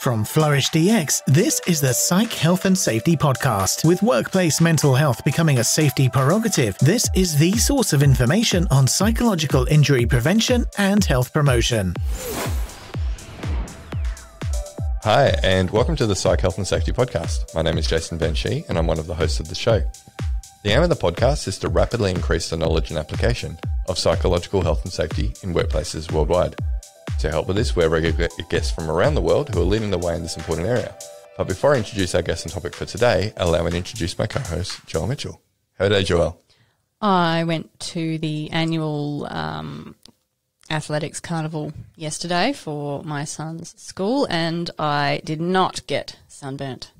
From FlourishDx, this is the Psych Health and Safety Podcast. With workplace mental health becoming a safety prerogative, this is the source of information on psychological injury prevention and health promotion. Hi, and welcome to the Psych Health and Safety Podcast. My name is Jason Banshee, and I'm one of the hosts of the show. The aim of the podcast is to rapidly increase the knowledge and application of psychological health and safety in workplaces worldwide. To help with this, we're regular guests from around the world who are leading the way in this important area. But before I introduce our guest and topic for today, allow me to introduce my co-host, Joel Mitchell. How are day, Joel? I went to the annual um, athletics carnival yesterday for my son's school, and I did not get sunburnt.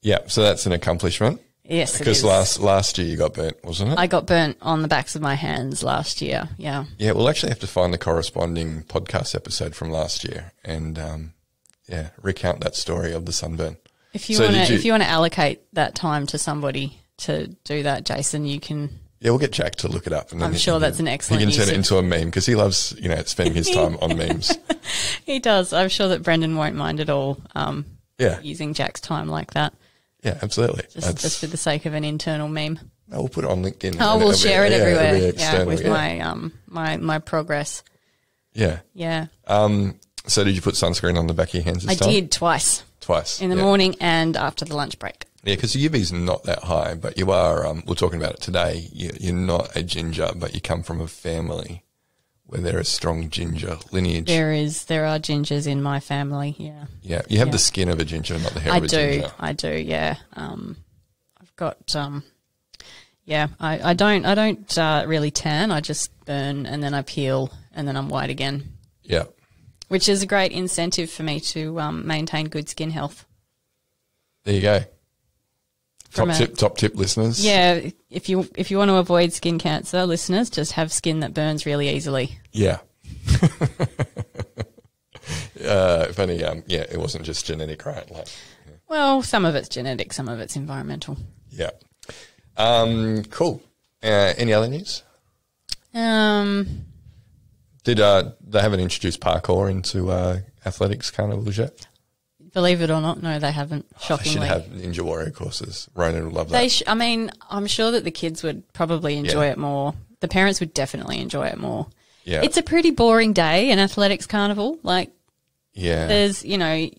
Yeah, so that's an accomplishment. Yes, Because last last year you got burnt, wasn't it? I got burnt on the backs of my hands last year. Yeah, yeah, we'll actually have to find the corresponding podcast episode from last year and um, yeah, recount that story of the sunburn. if you So want to, if you want to allocate that time to somebody to do that, Jason, you can. Yeah, we'll get Jack to look it up. And then I'm sure can- that's an excellent He can turn it into a meme because he loves, you know, spending his time on memes. He does. I'm sure that Brendan won't mind at all um, Yeah, using Jack's time like that, yeah, absolutely. just, just for the sake of an internal meme. oh, we'll put it on LinkedIn. Oh, we'll it'll be- share it yeah, everywhere. Yeah, with yeah. my um my my progress. yeah. Yeah, Um, so did you put sunscreen on the back of your hands I time? did twice Twice. in the yeah. morning and after the lunch break. Yeah, because the UV's not that high, but you are, um, we're talking about it today, you, you're not a ginger, but you come from a family where there is strong ginger lineage. There is there are gingers in my family. Yeah, Yeah, you have Yeah. the skin of a ginger, not the hair I of a do. ginger. I do. Yeah. Um, I've got um, yeah. I, I don't I don't uh, really tan. I just burn and then I peel and then I'm white again, Yeah. which is a great incentive for me to um, maintain good skin health. There you go. Top a- tip, top tip, listeners. Yeah, if you if you want to avoid skin cancer, listeners, just have skin that burns really easily. Yeah. uh, if only, um, yeah, it wasn't just genetic, right? Like, Well, some of it's genetic, some of it's environmental. yeah. Um, cool. Uh, any other news? Um, Did uh, they haven't introduced parkour into uh, athletics carnivals yet? Believe it or not, no, they haven't. Oh, they should have Ninja Warrior courses. Ronan would love that. They, sh- I mean, I'm sure that the kids would probably enjoy Yeah. it more. The parents would definitely enjoy it more. yeah. It's a pretty boring day in athletics carnival. Like, yeah. there's, you know,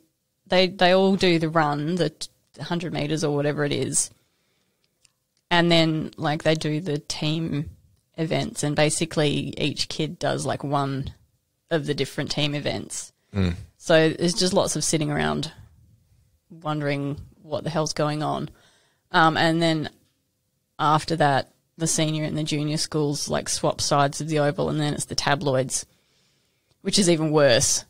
they they all do the run, the t- 100 meters or whatever it is, and then like they do the team events, and basically each kid does like one of the different team events. Mm. So there's just lots of sitting around, wondering what the hell's going on, um, and then after that, the senior and the junior schools like swap sides of the oval, and then it's the tabloids, which is even worse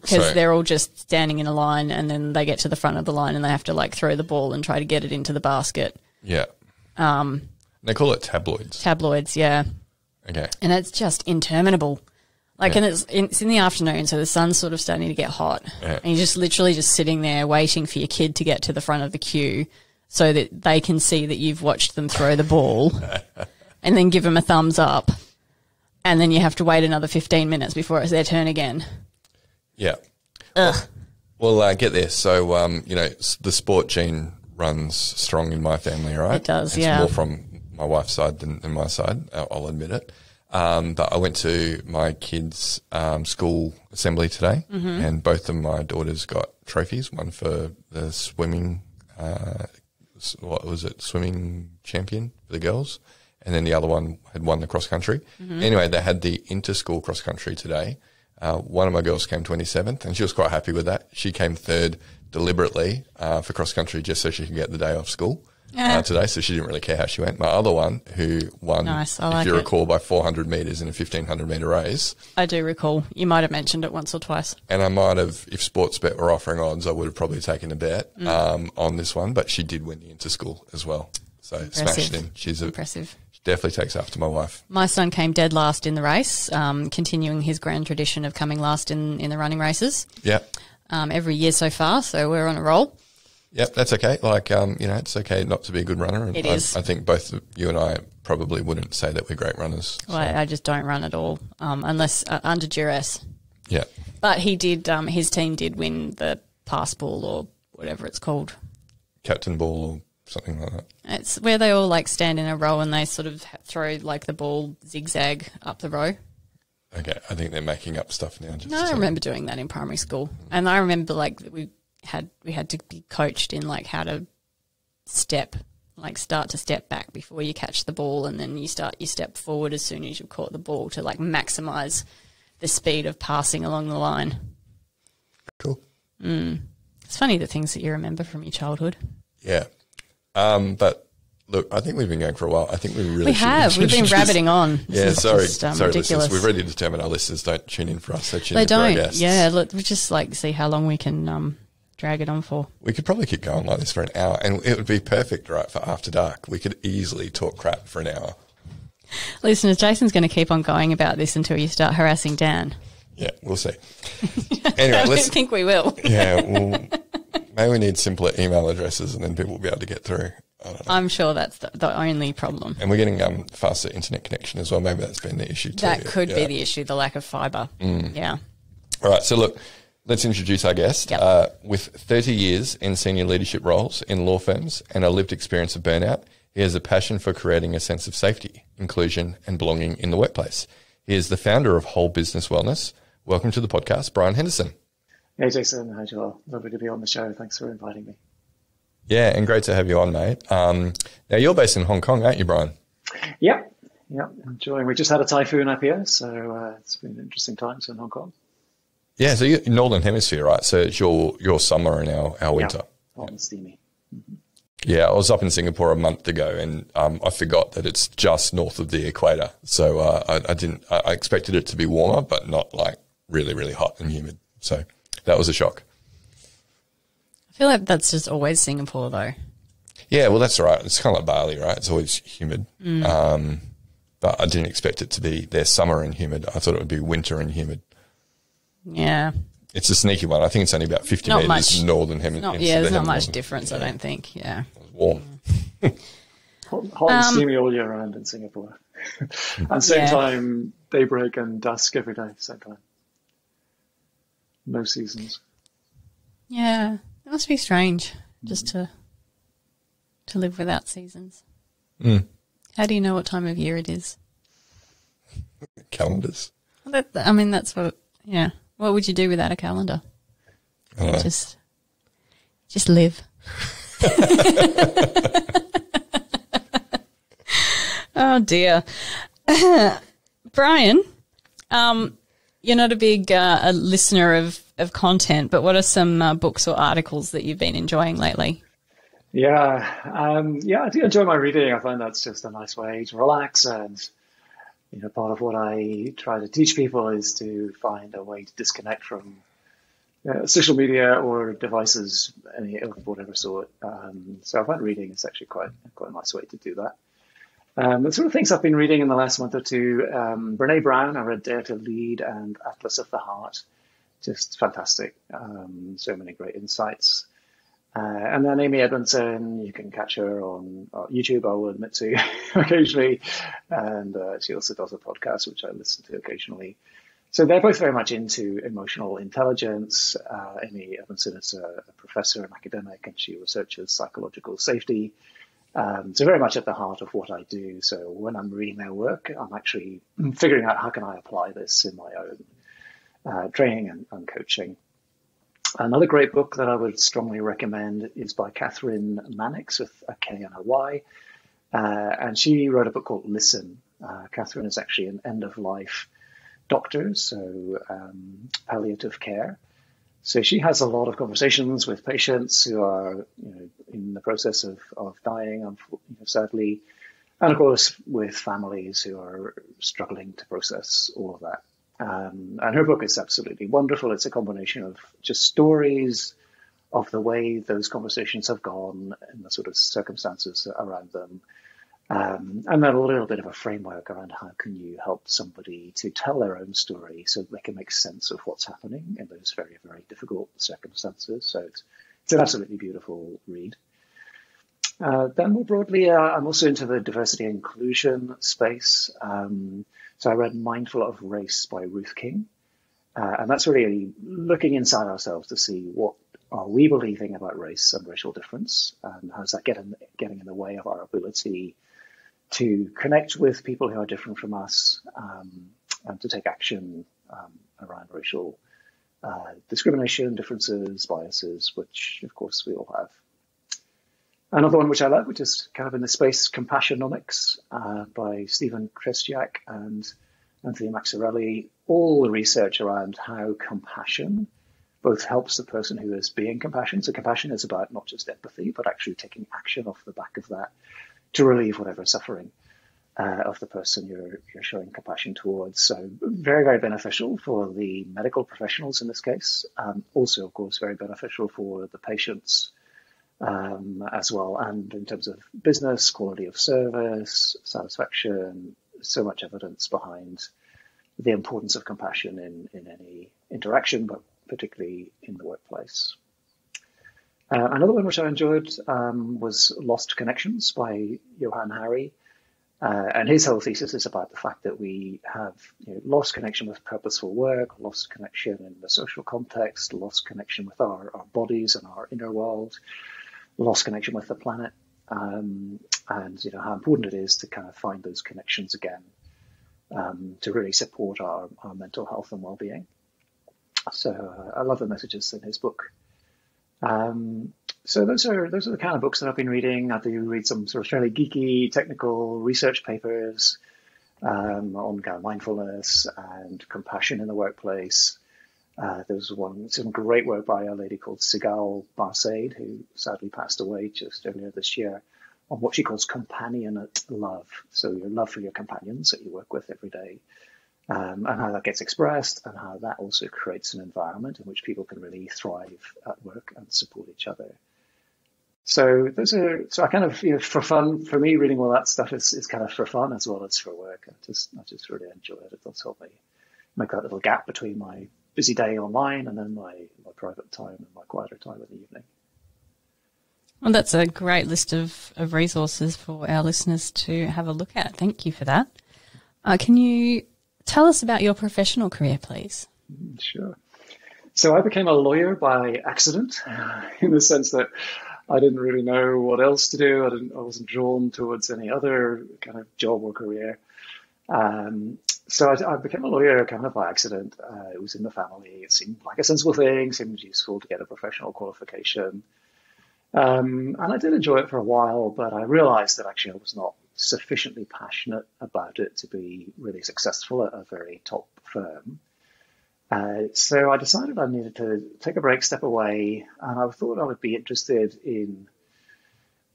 because they're all just standing in a line, and then they get to the front of the line and they have to like throw the ball and try to get it into the basket. yeah. Um, they call it tabloids. Tabloids, yeah, Okay. and it's just interminable. Like, Yeah. and it's it's in the afternoon, so the sun's sort of starting to get hot, Yeah. and you're just literally just sitting there waiting for your kid to get to the front of the queue, so that they can see that you've watched them throw the ball, and then give them a thumbs up, and then you have to wait another 15 minutes before it's their turn again. Yeah. Ugh. Well, uh, get this. So, um, you know, the sport gene runs strong in my family, right? It does, it's yeah. more from my wife's side than, than my side. I'll admit it. Um, but I went to my kids' um, school assembly today, Mm-hmm. and both of my daughters got trophies. One for the swimming, uh, what was it, swimming champion for the girls, and then the other one had won the cross country. Mm-hmm. Anyway, they had the inter school cross country today. Uh, one of my girls came 27th, and she was quite happy with that. She came third deliberately uh, for cross country just so she could get the day off school uh, today. So she didn't really care how she went. My other one, who won, Nice, I if like you it. recall, by 400 meters in a 1500 meter race, I do recall you might have mentioned it once or twice. and I might have, if Sportsbet were offering odds, I would have probably taken a bet Mm. um, on this one. But she did win the inter school as well, so smashed in. She's a, Impressive. she definitely takes after my wife. My son came dead last in the race, um, continuing his grand tradition of coming last in, in the running races Yeah. um, every year so far. So we're on a roll. Yep, that's okay. Like, um, you know, it's okay not to be a good runner. And It I, is. I think both you and I probably wouldn't say that we're great runners. Well, I, I just don't run at all um, unless uh, under duress. Yeah. But he did. Um, his team did win the pass ball or whatever it's called. Captain ball or something like that. It's where they all like stand in a row and they sort of throw like the ball zigzag up the row. Okay, I think they're making up stuff now. No, I remember doing that in primary school, and I remember like we had we had to be coached in like how to step, like start to step back before you catch the ball, and then you start you step forward as soon as you've caught the ball to like maximize the speed of passing along the line. Cool. It's funny the things that you remember from your childhood. Yeah. Um, but look, I think we've been going for a while. I think we really We have. We've been rabbiting on. This Yeah, sorry, just, um, sorry, ridiculous. listeners. We've already determined our listeners don't tune in for us; they tune They in don't. Yeah, look, we just like see how long we can um, drag it on for. We could probably keep going like this for an hour, and it would be perfect, right, for after dark. We could easily talk crap for an hour. Listeners, Jason's going to keep on going about this until you start harassing Dan. Yeah, we'll see. Anyway, I let's. don't think we will. Yeah, well, maybe we need simpler email addresses, and then people will be able to get through. I don't know. I'm sure that's the, the only problem. And we're getting um, faster internet connection as well. Maybe that's been the issue too. That could be the issue, the lack of fibre. Yeah. All right, so look, let's introduce our guest. Yep. Uh, with 30 years in senior leadership roles in law firms and a lived experience of burnout, he has a passion for creating a sense of safety, inclusion, and belonging in the workplace. He is the founder of Whole Business Wellness. Welcome to the podcast, Brian Henderson. Hey Jason, hi Joel. Lovely to be on the show. Thanks for inviting me. Yeah, and great to have you on, mate. Um, now, you're based in Hong Kong, aren't you, Brian? Yep, yep, enjoying. We just had a typhoon up here, so uh, it's been interesting times in Hong Kong. Yeah, so you're Northern Hemisphere, right? So it's your, your summer and our, our winter. Yeah, hot and steamy. Yeah, I was up in Singapore a month ago, and um, I forgot that it's just north of the equator. So uh, I, I didn't. I I expected it to be warmer, but not like really, really hot and humid. So that was a shock. I feel like that's just always Singapore, though. Yeah, well, that's right. It's kind of like Bali, right? It's always humid. Um, but I didn't expect it to be their summer and humid. I thought it would be winter and humid. Yeah. It's a sneaky one. I think it's only about 50 Not meters much. northern hemisphere. Not, yeah, there's not much difference, I don't think. Yeah. Warm. Hot, hot and Um, steamy all year round in Singapore. and same Yeah. time, daybreak and dusk every day, same time. No seasons. Yeah. It must be strange just to to live without seasons. Mm. How do you know what time of year it is? Calendars. That, I mean, that's what. Yeah. What would you do without a calendar? I. Just, just live. oh dear, Brian. Um, you're not a big uh, a listener of of content, but what are some uh, books or articles that you've been enjoying lately? Yeah, um, yeah, I do enjoy my reading. I find that's just a nice way to relax, and you know, part of what I try to teach people is to find a way to disconnect from uh, social media or devices, any of whatever sort. Um, so I find reading is actually quite quite a nice way to do that. Um, the sort of things I've been reading in the last month or two, um, Brene Brown, I read Dare to Lead and Atlas of the Heart. Just fantastic. Um, so many great insights. Uh, and then Amy Edmondson, you can catch her on uh, YouTube, I will admit to occasionally. And uh, she also does a podcast, which I listen to occasionally. So they're both very much into emotional intelligence. Uh, Amy Edmondson is a, a professor and academic, and she researches psychological safety. Um, so very much at the heart of what I do. So when I'm reading their work, I'm actually figuring out how can I apply this in my own uh, training and, and coaching. Another great book that I would strongly recommend is by Kathryn Mannix with a K and a Y. Uh, and she wrote a book called Listen. Uh, Catherine is actually an end of life doctor, so um, palliative care. So she has a lot of conversations with patients who are you know, in the process of, of dying, sadly, and of course with families who are struggling to process all of that. Um, and her book is absolutely wonderful. It's a combination of just stories of the way those conversations have gone and the sort of circumstances around them. Um, and then a little bit of a framework around how can you help somebody to tell their own story so they can make sense of what's happening in those very, very difficult circumstances. So it's, it's an absolutely beautiful read. Uh, then more broadly, uh, I'm also into the diversity and inclusion space. Um, so I read Mindful of Race by Ruth King. Uh, and that's really looking inside ourselves to see what are we believing about race and racial difference, and how's that getting getting in the way of our ability to connect with people who are different from us um, and to take action um, around racial uh, discrimination, differences, biases, which of course we all have. Another one which I like, which is kind of in the space, Compassionomics uh, by Stephen Trzeciak and Anthony Mazzarelli. All the research around how compassion both helps the person who is being compassion. So compassion is about not just empathy, but actually taking action off the back of that to relieve whatever suffering uh, of the person you're, you're showing compassion towards. So very, very beneficial for the medical professionals in this case. Um, also, of course, very beneficial for the patients um, as well. And in terms of business, quality of service, satisfaction, so much evidence behind the importance of compassion in, in any interaction, but particularly in the workplace. Uh, another one which I enjoyed um, was Lost Connections by Johann Hari. Uh, and his whole thesis is about the fact that we have you know, lost connection with purposeful work, lost connection in the social context, lost connection with our, our bodies and our inner world, lost connection with the planet, um, and you know how important it is to kind of find those connections again um, to really support our, our mental health and well-being. So uh, I love the messages in his book. Um, so those are those are the kind of books that I've been reading. I do read some sort of fairly geeky technical research papers um, on kind of mindfulness and compassion in the workplace. Uh, there was one, some great work by a lady called Sigal Barsade, who sadly passed away just earlier this year, on what she calls companionate love. So your love for your companions that you work with every day, um, and how that gets expressed, and how that also creates an environment in which people can really thrive at work and support each other. So those are so I kind of you know for fun for me reading all that stuff is, is kind of for fun as well as for work. I just I just really enjoy it. It does help me make that little gap between my busy day online and then my, my private time and my quieter time in the evening. Well, that's a great list of, of resources for our listeners to have a look at. Thank you for that. Uh, can you tell us about your professional career, please? Mm, sure. So I became a lawyer by accident, in the sense that I didn't really know what else to do. I didn't. I wasn't drawn towards any other kind of job or career. Um, so I, I, became a lawyer kind of by accident. Uh, it was in the family. It seemed like a sensible thing. Seemed useful to get a professional qualification. Um, and I did enjoy it for a while, but I realized that actually I was not sufficiently passionate about it to be really successful at a very top firm. Uh, so I decided I needed to take a break, step away, and I thought I would be interested in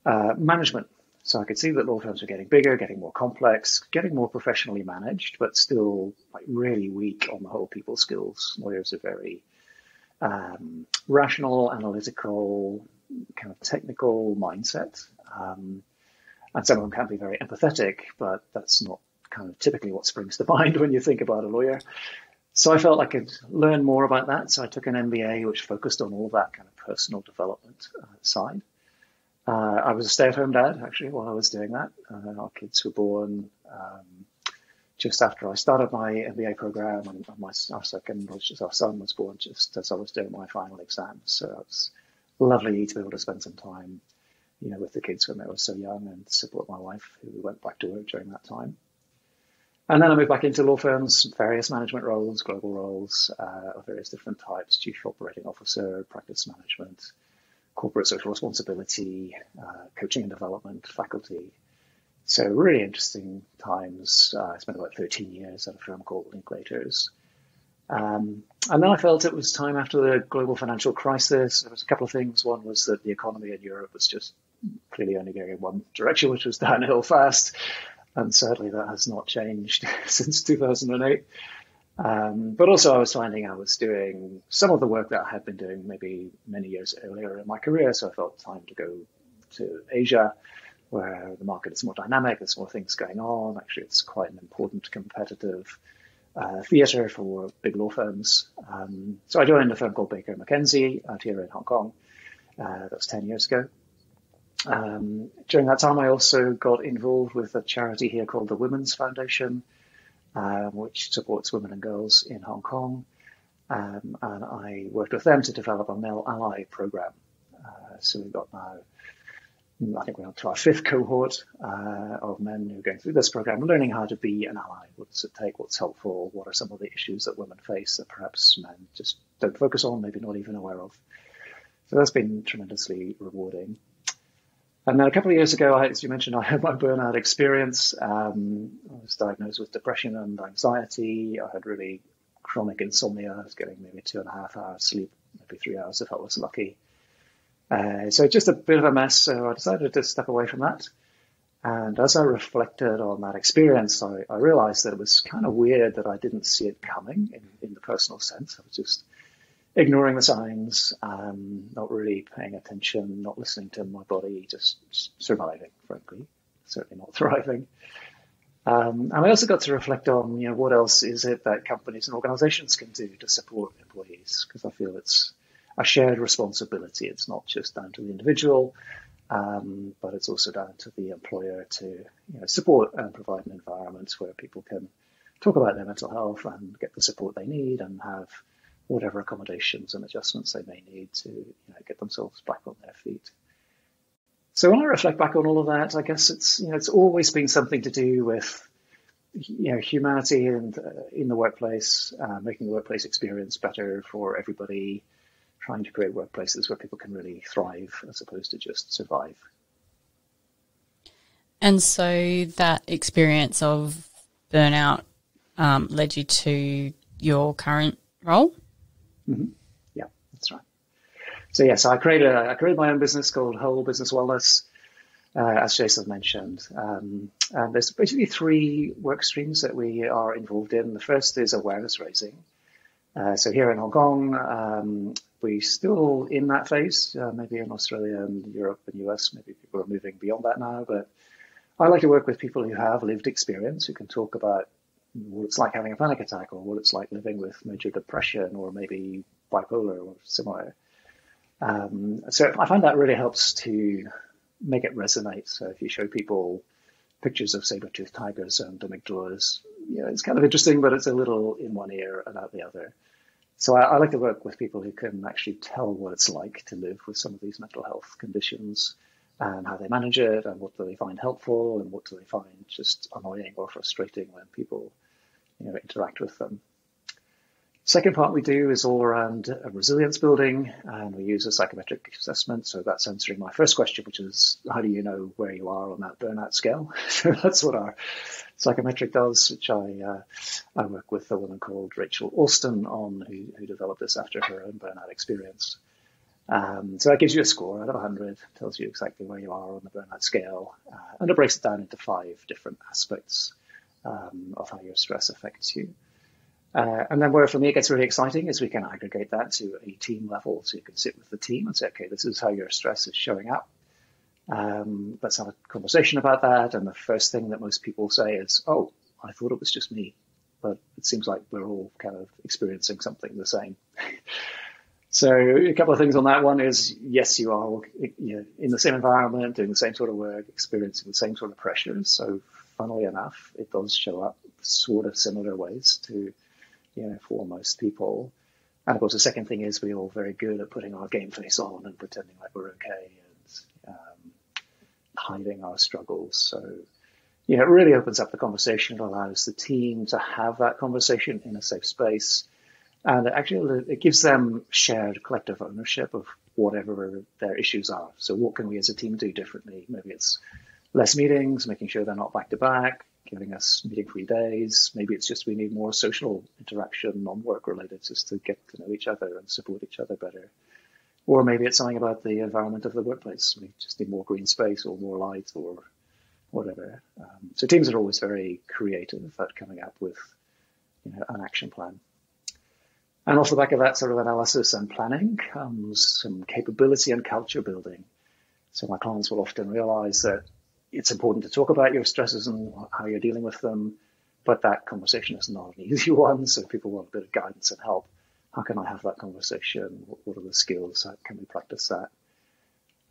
uh, management so I could see that law firms were getting bigger, getting more complex, getting more professionally managed, but still like really weak on the whole people skills. Lawyers are very um, rational, analytical, kind of technical mindset. Um, and some of them can be very empathetic, but that's not kind of typically what springs to mind when you think about a lawyer. So I felt I could learn more about that. So I took an MBA which focused on all that kind of personal development uh, side. Uh, I was a stay-at-home dad actually while I was doing that. Uh, our kids were born um, just after I started my MBA program, and my our second just our son was born just as I was doing my final exams. So it was lovely to be able to spend some time, you know, with the kids when they were so young, and support my wife who went back to work during that time. And then I moved back into law firms, various management roles, global roles uh, of various different types, chief operating officer, practice management, corporate social responsibility, uh, coaching and development, faculty. So really interesting times. Uh, I spent about 13 years at a firm called Linklaters. Um, and then I felt it was time after the global financial crisis. There was a couple of things. One was that the economy in Europe was just clearly only going in one direction, which was downhill fast. And sadly, that has not changed since 2008. Um, but also, I was finding I was doing some of the work that I had been doing maybe many years earlier in my career. So I felt time to go to Asia, where the market is more dynamic. There's more things going on. Actually, it's quite an important competitive uh, theatre for big law firms. Um, so I joined a firm called Baker McKenzie out here in Hong Kong. Uh, that was 10 years ago. Um, during that time, I also got involved with a charity here called the Women's Foundation, um, which supports women and girls in Hong Kong. Um, and I worked with them to develop a male ally program. Uh, so we've got now, I think we're on to our fifth cohort uh, of men who are going through this program, learning how to be an ally. What does it take? What's helpful? What are some of the issues that women face that perhaps men just don't focus on, maybe not even aware of? So that's been tremendously rewarding. And then a couple of years ago, as you mentioned, I had my burnout experience. Um, I was diagnosed with depression and anxiety. I had really chronic insomnia. I was getting maybe two and a half hours sleep, maybe three hours if I was lucky. Uh, so just a bit of a mess. So I decided to step away from that. And as I reflected on that experience, I, I realized that it was kind of weird that I didn't see it coming in, in the personal sense. I was just ignoring the signs, um, not really paying attention, not listening to my body, just surviving, frankly, certainly not thriving. Um, and I also got to reflect on, you know, what else is it that companies and organizations can do to support employees? Because I feel it's a shared responsibility. It's not just down to the individual, um, but it's also down to the employer to, you know, support and provide an environment where people can talk about their mental health and get the support they need and have whatever accommodations and adjustments they may need to you know, get themselves back on their feet. So when I reflect back on all of that, I guess it's you know it's always been something to do with you know humanity and uh, in the workplace, uh, making the workplace experience better for everybody, trying to create workplaces where people can really thrive as opposed to just survive. And so that experience of burnout um, led you to your current role. Mm-hmm. Yeah, that's right. So yes, yeah, so I created a, I created my own business called Whole Business Wellness, uh, as Jason mentioned. Um, and there's basically three work streams that we are involved in. The first is awareness raising. Uh, so here in Hong Kong, um, we're still in that phase. Uh, maybe in Australia and Europe and US, maybe people are moving beyond that now. But I like to work with people who have lived experience, who can talk about what it's like having a panic attack or what it's like living with major depression or maybe bipolar or similar. Um, so I find that really helps to make it resonate. So if you show people pictures of saber-toothed tigers and amygdalas, you know, it's kind of interesting, but it's a little in one ear and out the other. So I, I like to work with people who can actually tell what it's like to live with some of these mental health conditions and how they manage it and what do they find helpful and what do they find just annoying or frustrating when people you know, interact with them. Second part we do is all around uh, resilience building, and we use a psychometric assessment. So that's answering my first question, which is how do you know where you are on that burnout scale? so that's what our psychometric does, which I uh, I work with a woman called Rachel Alston on, who, who developed this after her own burnout experience. Um, so that gives you a score out of 100, tells you exactly where you are on the burnout scale, uh, and it breaks it down into five different aspects um, of how your stress affects you. Uh, and then where for me it gets really exciting is we can aggregate that to a team level. So you can sit with the team and say, okay, this is how your stress is showing up. Um, let's have a conversation about that. And the first thing that most people say is, oh, I thought it was just me. But it seems like we're all kind of experiencing something the same. So a couple of things on that one is yes, you are you know, in the same environment, doing the same sort of work, experiencing the same sort of pressures. So funnily enough, it does show up sort of similar ways to, you know, for most people. And of course, the second thing is we're all very good at putting our game face on and pretending like we're okay and um, hiding our struggles. So, you know, it really opens up the conversation. It allows the team to have that conversation in a safe space and it actually it gives them shared collective ownership of whatever their issues are. So what can we as a team do differently? Maybe it's less meetings, making sure they're not back to back, giving us meeting free days. Maybe it's just we need more social interaction, non-work related, just to get to know each other and support each other better. Or maybe it's something about the environment of the workplace. We just need more green space or more light or whatever. Um, so teams are always very creative at coming up with you know, an action plan. And off the back of that sort of analysis and planning comes some capability and culture building. So my clients will often realize that it's important to talk about your stresses and how you're dealing with them, but that conversation is not an easy one. So people want a bit of guidance and help. How can I have that conversation? What are the skills? How can we practice that?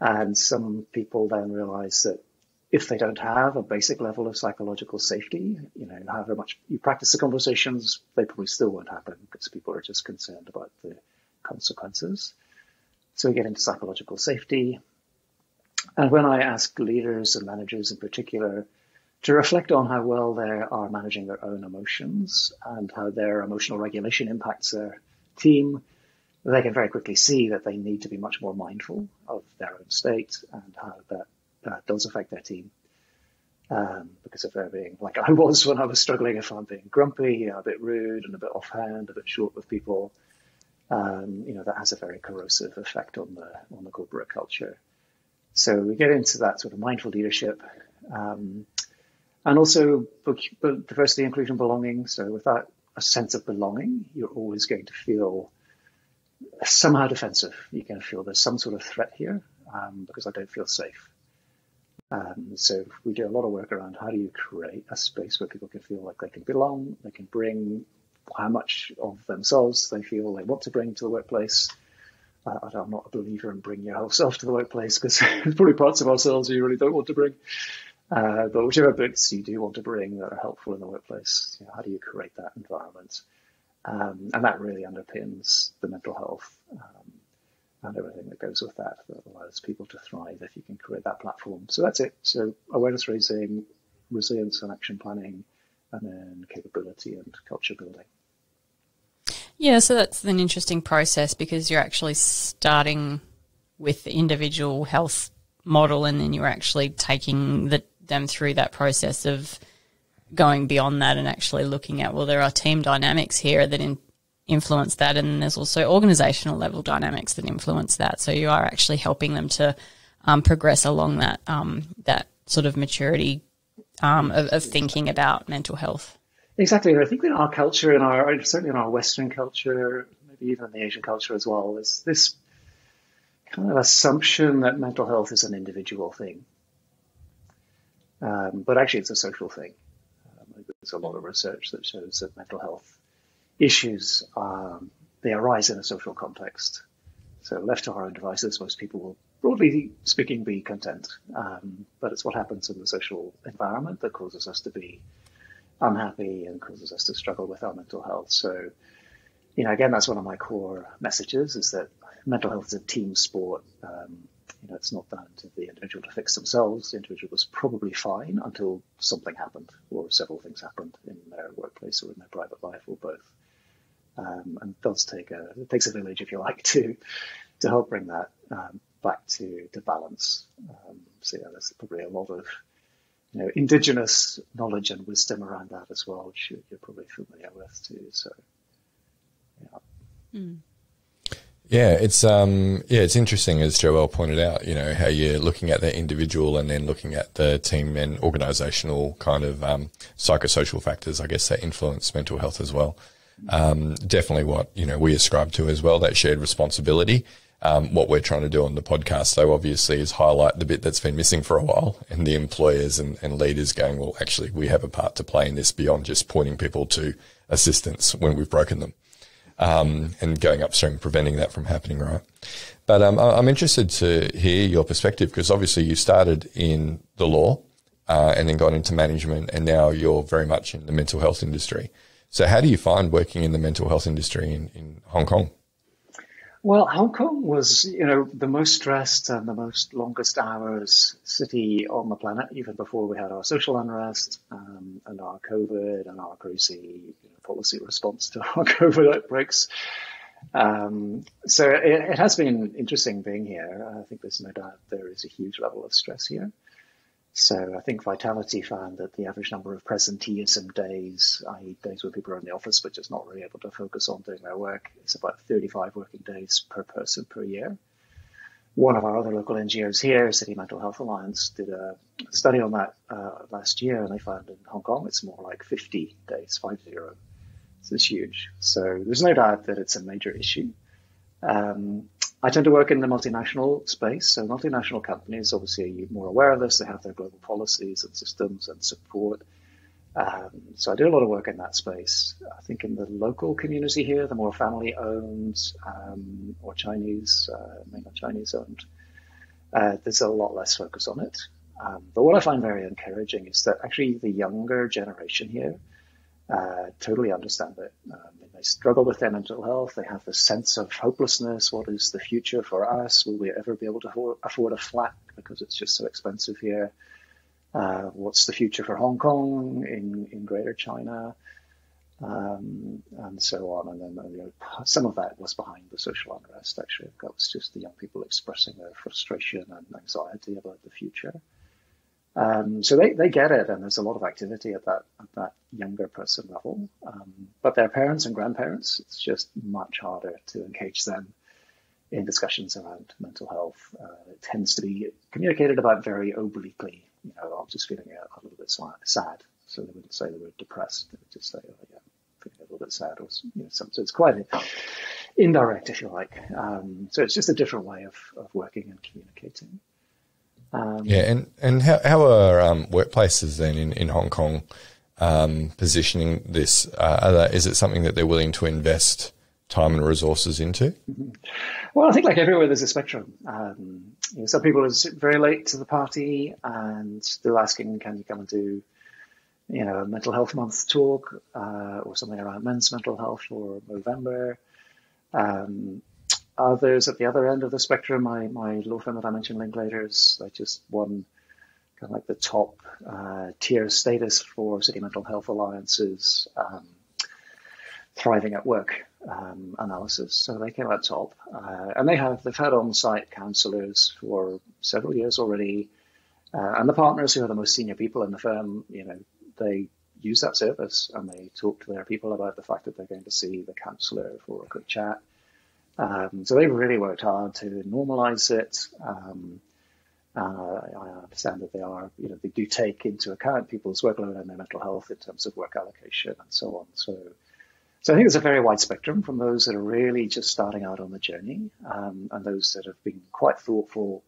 And some people then realize that if they don't have a basic level of psychological safety, you know, however much you practice the conversations, they probably still won't happen because people are just concerned about the consequences. So we get into psychological safety. And when I ask leaders and managers in particular to reflect on how well they are managing their own emotions and how their emotional regulation impacts their team, they can very quickly see that they need to be much more mindful of their own state and how that uh, does affect their team. Um, because if they're being like I was when I was struggling, if I'm being grumpy, a bit rude and a bit offhand, a bit short with people, um, you know, that has a very corrosive effect on the on the corporate culture. So we get into that sort of mindful leadership, um, and also diversity, inclusion, belonging. So without a sense of belonging, you're always going to feel somehow defensive. You're going to feel there's some sort of threat here um, because I don't feel safe. Um, so we do a lot of work around how do you create a space where people can feel like they can belong, they can bring how much of themselves they feel they want to bring to the workplace. I'm not a believer in bring your whole self to the workplace because there's probably parts of ourselves you really don't want to bring. Uh, but whichever bits you do want to bring that are helpful in the workplace, you know, how do you create that environment? Um, and that really underpins the mental health um, and everything that goes with that that allows people to thrive if you can create that platform. So that's it. So awareness raising, resilience and action planning, and then capability and culture building. Yeah, so that's an interesting process because you're actually starting with the individual health model and then you're actually taking the, them through that process of going beyond that and actually looking at, well, there are team dynamics here that in, influence that, and there's also organizational level dynamics that influence that. So you are actually helping them to um, progress along that um, that sort of maturity um, of, of, thinking about mental health. Exactly. I think in our culture, in our certainly in our Western culture, maybe even in the Asian culture as well, is this kind of assumption that mental health is an individual thing, um, but actually it's a social thing. Um, there's a lot of research that shows that mental health issues, um, they arise in a social context. So left to our own devices, most people will, broadly speaking, be content. Um, but it's what happens in the social environment that causes us to be unhappy and causes us to struggle with our mental health. So, you know, again, that's one of my core messages is that mental health is a team sport. Um, you know, it's not down to the individual to fix themselves. The individual was probably fine until something happened or several things happened in their workplace or in their private life or both. Um, and it does take a it takes a village, if you like, to to help bring that um, back to to balance. Um, so yeah, there's probably a lot of you know indigenous knowledge and wisdom around that as well, which you're, you're probably familiar with too. So yeah. Mm. Yeah, it's um yeah, it's interesting as Joel pointed out, you know, how you're looking at the individual and then looking at the team and organizational kind of um, psychosocial factors, I guess that influence mental health as well um, definitely what you know we ascribe to as well that shared responsibility. Um, what we're trying to do on the podcast, though, obviously, is highlight the bit that's been missing for a while, and the employers and, and leaders going, well, actually, we have a part to play in this beyond just pointing people to assistance when we've broken them, um, and going upstream, preventing that from happening, right? But um, I'm interested to hear your perspective because obviously you started in the law uh, and then got into management, and now you're very much in the mental health industry. So, how do you find working in the mental health industry in, in Hong Kong? Well, Hong Kong was, you know, the most stressed and the most longest hours city on the planet, even before we had our social unrest um, and our COVID and our crazy you know, policy response to our COVID outbreaks. Um, so it, it, has been interesting being here. I think there's no doubt there is a huge level of stress here. So I think Vitality found that the average number of presenteeism days, i.e. days where people are in the office but just not really able to focus on doing their work, is about 35 working days per person per year. One of our other local NGOs here, City Mental Health Alliance, did a study on that uh, last year and they found in Hong Kong it's more like 50 days, 50. So it's huge. So there's no doubt that it's a major issue. Um, I tend to work in the multinational space. So multinational companies, obviously, are more aware of this. They have their global policies and systems and support. Um, so I do a lot of work in that space. I think in the local community here, the more family owned um, or Chinese, uh, mainland Chinese owned, uh, there's a lot less focus on it. Um, but what I find very encouraging is that actually the younger generation here uh, totally understand it. Um, they struggle with their mental health. They have this sense of hopelessness. What is the future for us? Will we ever be able to afford a flat because it's just so expensive here? Uh, what's the future for Hong Kong in, in Greater China? Um, and so on. And then you know, some of that was behind the social unrest, actually. That was just the young people expressing their frustration and anxiety about the future. Um, so they, they get it, and there's a lot of activity at that at that younger person level. Um, but their parents and grandparents, it's just much harder to engage them in discussions around mental health. Uh, it tends to be communicated about very obliquely. You know, I'm just feeling a, a little bit sad, so they wouldn't say they were depressed. They would just say, "Oh yeah, feeling a little bit sad," or you know, something. so it's quite indirect, if you like. Um, so it's just a different way of, of working and communicating. Um, yeah, and and how how are um, workplaces then in in Hong Kong um, positioning this? Uh, they, is it something that they're willing to invest time and resources into? Mm-hmm. Well, I think like everywhere, there's a spectrum. Um, you know, some people are very late to the party and still asking, "Can you come and do?" You know, a mental health month talk uh, or something around men's mental health or November. Um, others at the other end of the spectrum, my, my law firm that I mentioned, Linklaters, I just won kind of like the top uh, tier status for City Mental Health Alliance's um, Thriving at Work um, analysis. So they came out top, uh, and they have they've had on-site counsellors for several years already, uh, and the partners who are the most senior people in the firm, you know, they use that service and they talk to their people about the fact that they're going to see the counsellor for a quick chat um, so they've really worked hard to normalize it. Um, uh, I understand that they are, you know, they do take into account people's workload and their mental health in terms of work allocation and so on. So, so I think there's a very wide spectrum from those that are really just starting out on the journey, um, and those that have been quite thoughtful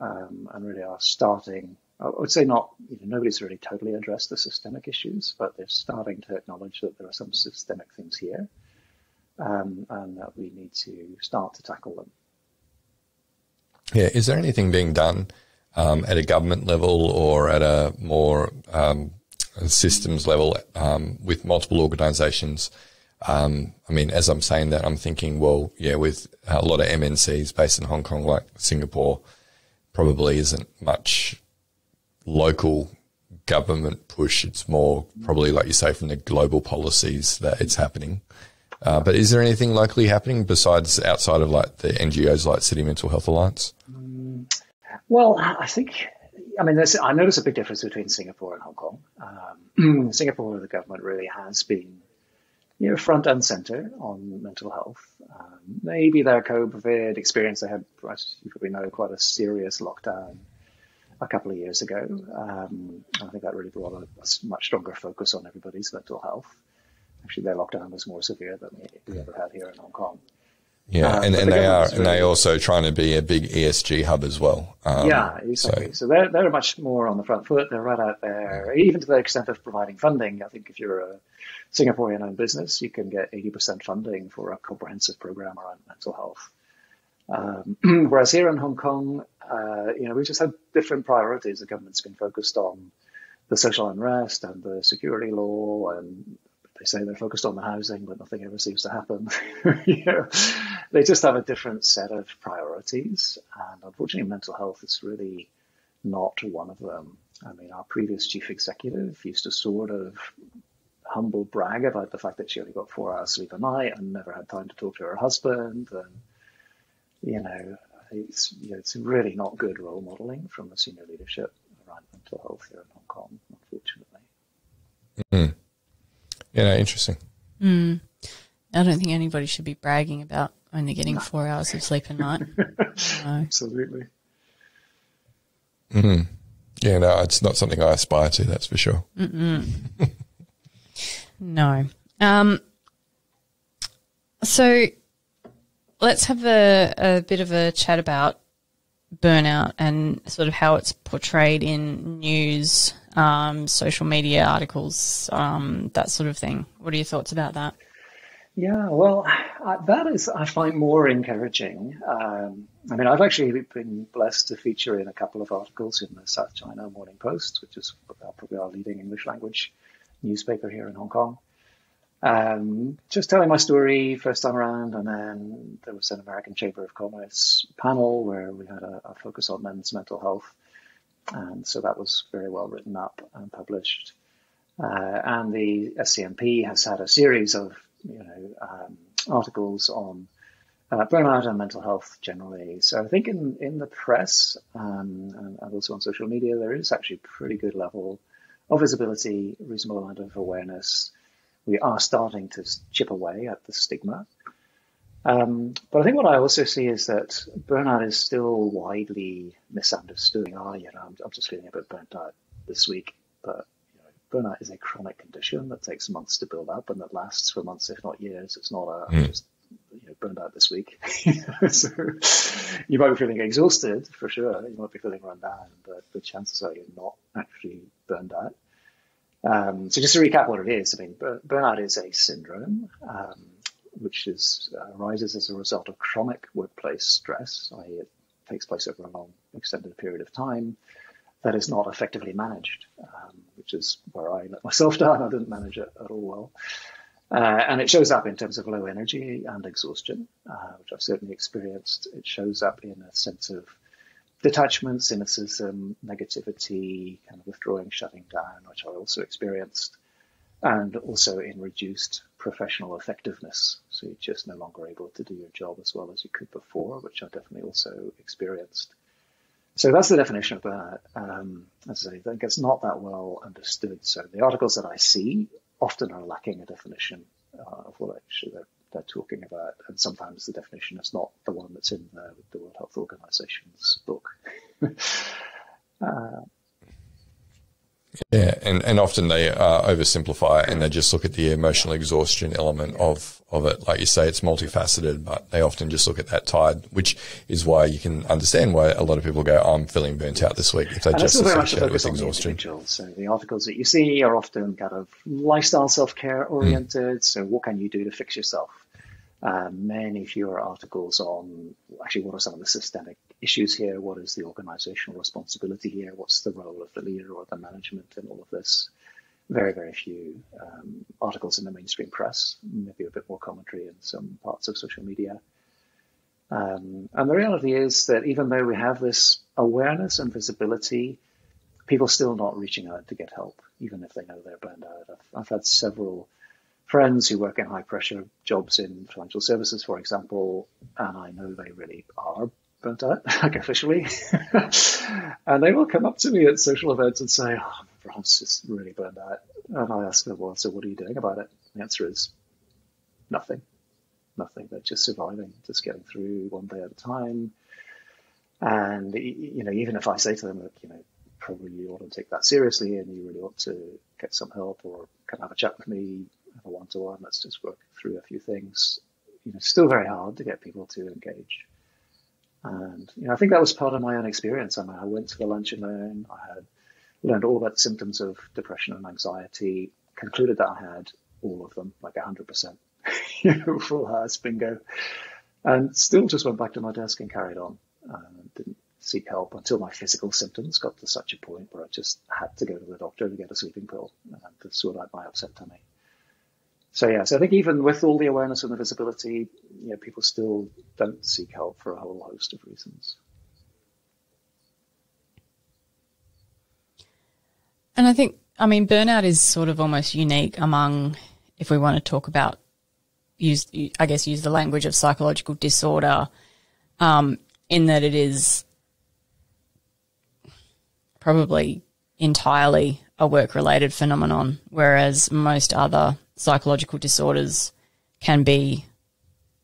um, and really are starting. I would say not, you know, nobody's really totally addressed the systemic issues, but they're starting to acknowledge that there are some systemic things here um, and that we need to start to tackle them. Yeah, is there anything being done um, at a government level or at a more um, systems level um, with multiple organisations? Um, I mean, as I'm saying that, I'm thinking, well, yeah, with a lot of MNCs based in Hong Kong, like Singapore, probably isn't much local government push. It's more probably, like you say, from the global policies that it's happening. Uh, but is there anything locally happening besides outside of like the NGOs like City Mental Health Alliance? Well, I think, I mean, I notice a big difference between Singapore and Hong Kong. Um, Singapore, the government really has been, you know, front and center on mental health. Um, maybe their COVID experience, they had, as you probably know, quite a serious lockdown a couple of years ago. Um, I think that really brought a, a much stronger focus on everybody's mental health. Actually, their lockdown was more severe than we, ever had here in Hong Kong. Yeah, uh, and, and the they are, really and they also trying to be a big ESG hub as well. Um, yeah, exactly. So, so, they're they're much more on the front foot. They're right out there, even to the extent of providing funding. I think if you're a Singaporean-owned business, you can get 80% funding for a comprehensive program around mental health. Um, whereas here in Hong Kong, uh, you know, we just have different priorities. The government's been focused on the social unrest and the security law and they say they're focused on the housing, but nothing ever seems to happen. you know, they just have a different set of priorities, and unfortunately, mental health is really not one of them. I mean, our previous chief executive used to sort of humble brag about the fact that she only got four hours sleep a night and never had time to talk to her husband, and you know, it's you know, it's really not good role modeling from the senior leadership around mental health here in Hong Kong, unfortunately. Mm-hmm. Yeah, no, interesting. Mm. I don't think anybody should be bragging about only getting four hours of sleep a night. no. Absolutely. Mm-hmm. Yeah, no, it's not something I aspire to. That's for sure. no. Um. So, let's have a, a bit of a chat about burnout and sort of how it's portrayed in news um, social media articles, um, that sort of thing. What are your thoughts about that? Yeah, well, that is, I find more encouraging. Um, I mean, I've actually been blessed to feature in a couple of articles in the South China Morning Post, which is probably our leading English language newspaper here in Hong Kong. Um, just telling my story first time around, and then there was an American Chamber of Commerce panel where we had a, a focus on men's mental health, and so that was very well written up and published. Uh, and the SCMP has had a series of you know, um, articles on uh, burnout and mental health generally. So I think in, in the press um, and, also on social media, there is actually a pretty good level of visibility, reasonable amount of awareness. We are starting to chip away at the stigma. Um, but I think what I also see is that burnout is still widely misunderstood. Oh, you know, I'm, I'm just feeling a bit burnt out this week, but burnout is a chronic condition that takes months to build up and that lasts for months, if not years. It's not a mm. just you know, burned out this week. so you might be feeling exhausted for sure. You might be feeling run down, but the chances are you're not actually burned out. Um, so just to recap what it is, I mean, burnout is a syndrome um, which is uh, arises as a result of chronic workplace stress, i.e., it takes place over a long, extended period of time that is not effectively managed, um, which is where I let myself down. I didn't manage it at all well. Uh, and it shows up in terms of low energy and exhaustion, uh, which I've certainly experienced. It shows up in a sense of detachment, cynicism, negativity, kind of withdrawing, shutting down, which I also experienced, and also in reduced professional effectiveness. So you're just no longer able to do your job as well as you could before, which I definitely also experienced. So that's the definition of burnout. Um, as I think it's not that well understood. So the articles that I see often are lacking a definition uh, of what actually they're, they're, talking about, and sometimes the definition is not the one that's in the, the World Health Organization's book. uh, yeah, and, and often they uh, oversimplify and they just look at the emotional exhaustion element of, of it. Like you say, it's multifaceted, but they often just look at that tide, which is why you can understand why a lot of people go, I'm feeling burnt out this week if they and just associate it with exhaustion. The so the articles that you see are often kind of lifestyle self-care oriented. Mm. So what can you do to fix yourself? Uh, many fewer articles on actually what are some of the systemic issues here, what is the organizational responsibility here, what's the role of the leader or the management in all of this. Very, very few um, articles in the mainstream press, maybe a bit more commentary in some parts of social media. Um, and the reality is that even though we have this awareness and visibility, people still not reaching out to get help, even if they know they're burned out. I've, I've had several friends who work in high pressure jobs in financial services, for example, and I know they really are burnt out, like officially. and they will come up to me at social events and say, oh, I'm just really burned out. And I ask them, well, so what are you doing about it? The answer is nothing. Nothing. They're just surviving, just getting through one day at a time. And, you know, even if I say to them, look, you know, probably you ought to take that seriously and you really ought to get some help or come have a chat with me, a one-to-one. Let's just work through a few things. You know, still very hard to get people to engage. And you know, I think that was part of my own experience. I, mean, I went to the lunch and learn. I had learned all about symptoms of depression and anxiety. Concluded that I had all of them, like 100%. you know, full house bingo. And still just went back to my desk and carried on. Uh, didn't seek help until my physical symptoms got to such a point where I just had to go to the doctor to get a sleeping pill and to sort out my upset tummy so yeah, so I think even with all the awareness and the visibility, you know, people still don't seek help for a whole host of reasons. And I think, I mean, burnout is sort of almost unique among, if we want to talk about, use, I guess, use the language of psychological disorder, um, in that it is probably entirely a work related phenomenon, whereas most other psychological disorders can be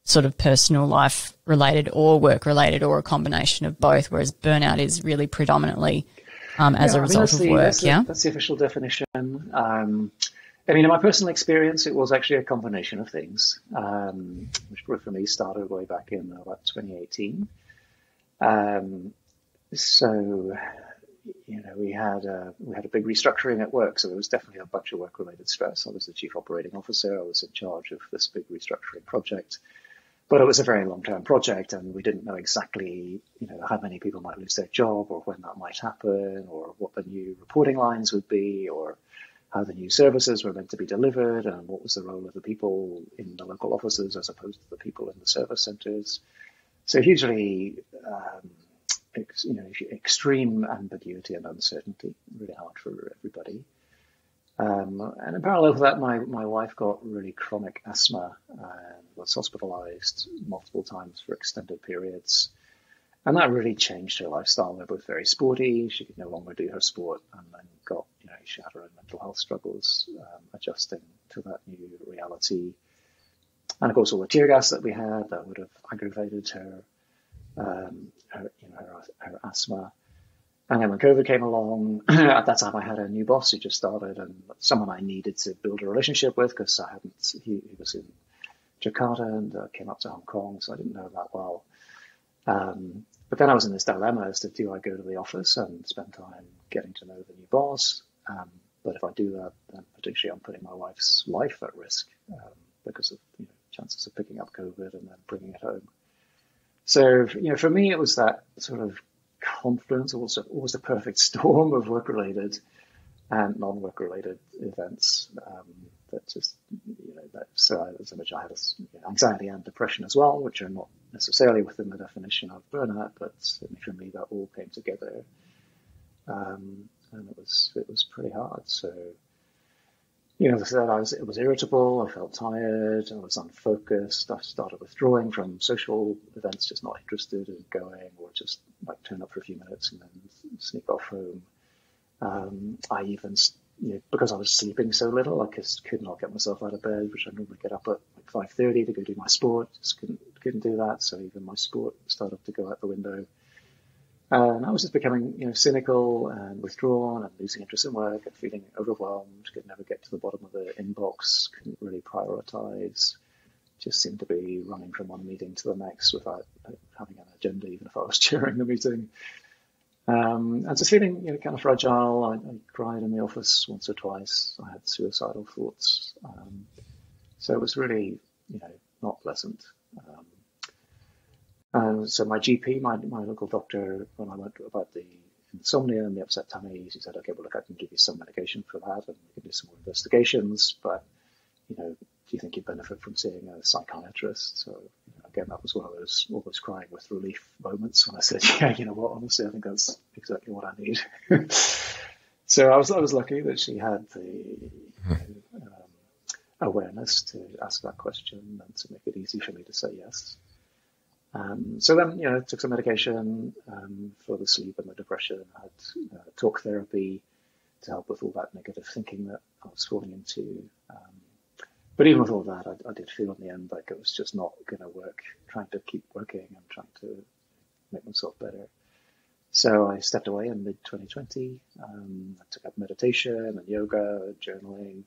sort of personal life related or work related or a combination of both, whereas burnout is really predominantly um, as yeah, a result I mean, of work. That's yeah, the, that's the official definition. Um, I mean, in my personal experience, it was actually a combination of things, um, which for me started way back in about 2018. Um, so you know, we had a, we had a big restructuring at work, so there was definitely a bunch of work-related stress. I was the chief operating officer. I was in charge of this big restructuring project, but it was a very long-term project, and we didn't know exactly, you know, how many people might lose their job, or when that might happen, or what the new reporting lines would be, or how the new services were meant to be delivered, and what was the role of the people in the local offices as opposed to the people in the service centres. So hugely. Um, you know, extreme ambiguity and uncertainty, really hard for everybody. Um, and in parallel with that, my, my wife got really chronic asthma and was hospitalized multiple times for extended periods. And that really changed her lifestyle. They're both very sporty. She could no longer do her sport and then got, you know, she had her own mental health struggles, um, adjusting to that new reality. And of course, all the tear gas that we had that would have aggravated her um, her, you know, her, her asthma. And then when COVID came along, at that time I had a new boss who just started and someone I needed to build a relationship with because I hadn't, he, he, was in Jakarta and uh, came up to Hong Kong, so I didn't know that well. Um, but then I was in this dilemma as to do I go to the office and spend time getting to know the new boss? Um, but if I do that, then potentially I'm putting my wife's life at risk um, because of you know, chances of picking up COVID and then bringing it home. So, you know, for me, it was that sort of confluence, also always the perfect storm of work-related and non-work-related events um, that just, you know, that, so as mentioned, I had anxiety and depression as well, which are not necessarily within the definition of burnout, but for me, that all came together. Um, and it was, it was pretty hard. So, you know, I was, it was irritable. I felt tired. I was unfocused. I started withdrawing from social events, just not interested in going or just like turn up for a few minutes and then sneak off home. Um, I even, you know, because I was sleeping so little, I just could not get myself out of bed, which I normally get up at like 5.30 to go do my sport. Just couldn't, couldn't do that. So even my sport started to go out the window. And I was just becoming, you know, cynical and withdrawn and losing interest in work and feeling overwhelmed, could never get to the bottom of the inbox, couldn't really prioritize, just seemed to be running from one meeting to the next without having an agenda, even if I was chairing the meeting. Um, and just feeling, you know, kind of fragile. I, I, cried in the office once or twice. I had suicidal thoughts. Um, so it was really, you know, not pleasant. Um, and so my GP, my, my local doctor, when I went about the insomnia and the upset tummy, he said, okay, well, look, I can give you some medication for that and we can do some more investigations, but, you know, do you think you'd benefit from seeing a psychiatrist? So, you know, again, that was one of those almost crying with relief moments when I said, yeah, you know what, honestly, I think that's exactly what I need. so I was, I was lucky that she had the, you know, um, awareness to ask that question and to make it easy for me to say yes. Um, so then, you know, took some medication um, for the sleep and the depression. I had uh, talk therapy to help with all that negative thinking that I was falling into. Um, but even with all that, I, I, did feel in the end like it was just not going to work. Trying to keep working and trying to make myself better. So I stepped away in mid 2020. Um, I took up meditation and yoga, journaling,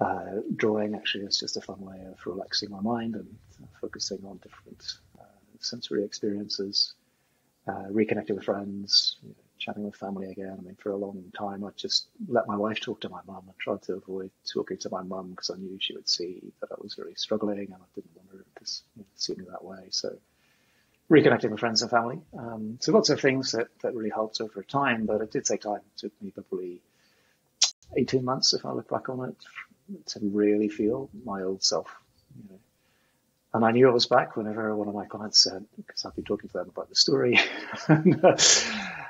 uh, drawing actually is just a fun way of relaxing my mind and focusing on different sensory experiences, uh, reconnecting with friends, you know, chatting with family again. I mean, for a long time, I just let my wife talk to my mum and tried to avoid talking to my mum because I knew she would see that I was really struggling and I didn't want her to you know, see me that way. So reconnecting with friends and family. Um, so lots of things that, that really helped over time, but it did take time. It took me probably 18 months if I look back on it to really feel my old self. You know. And I knew I was back whenever one of my clients said, because I've been talking to them about the story, and, uh,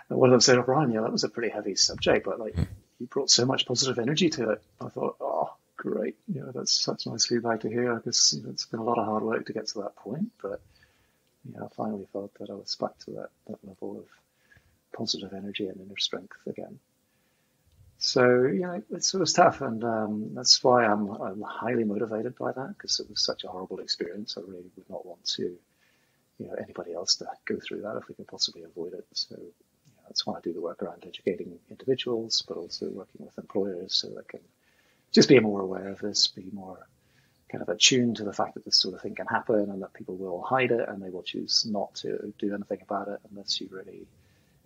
one of them said, "Oh, Brian, yeah, that was a pretty heavy subject, but like you brought so much positive energy to it." I thought, "Oh, great, you know, that's such nice feedback to hear." Because you know, it's been a lot of hard work to get to that point, but yeah, I finally felt that I was back to that that level of positive energy and inner strength again. So yeah, it was tough, and um, that's why I'm, I'm highly motivated by that because it was such a horrible experience. I really would not want to, you know, anybody else to go through that if we could possibly avoid it. So you know, that's why I do the work around educating individuals, but also working with employers so they can just be more aware of this, be more kind of attuned to the fact that this sort of thing can happen and that people will hide it and they will choose not to do anything about it unless you really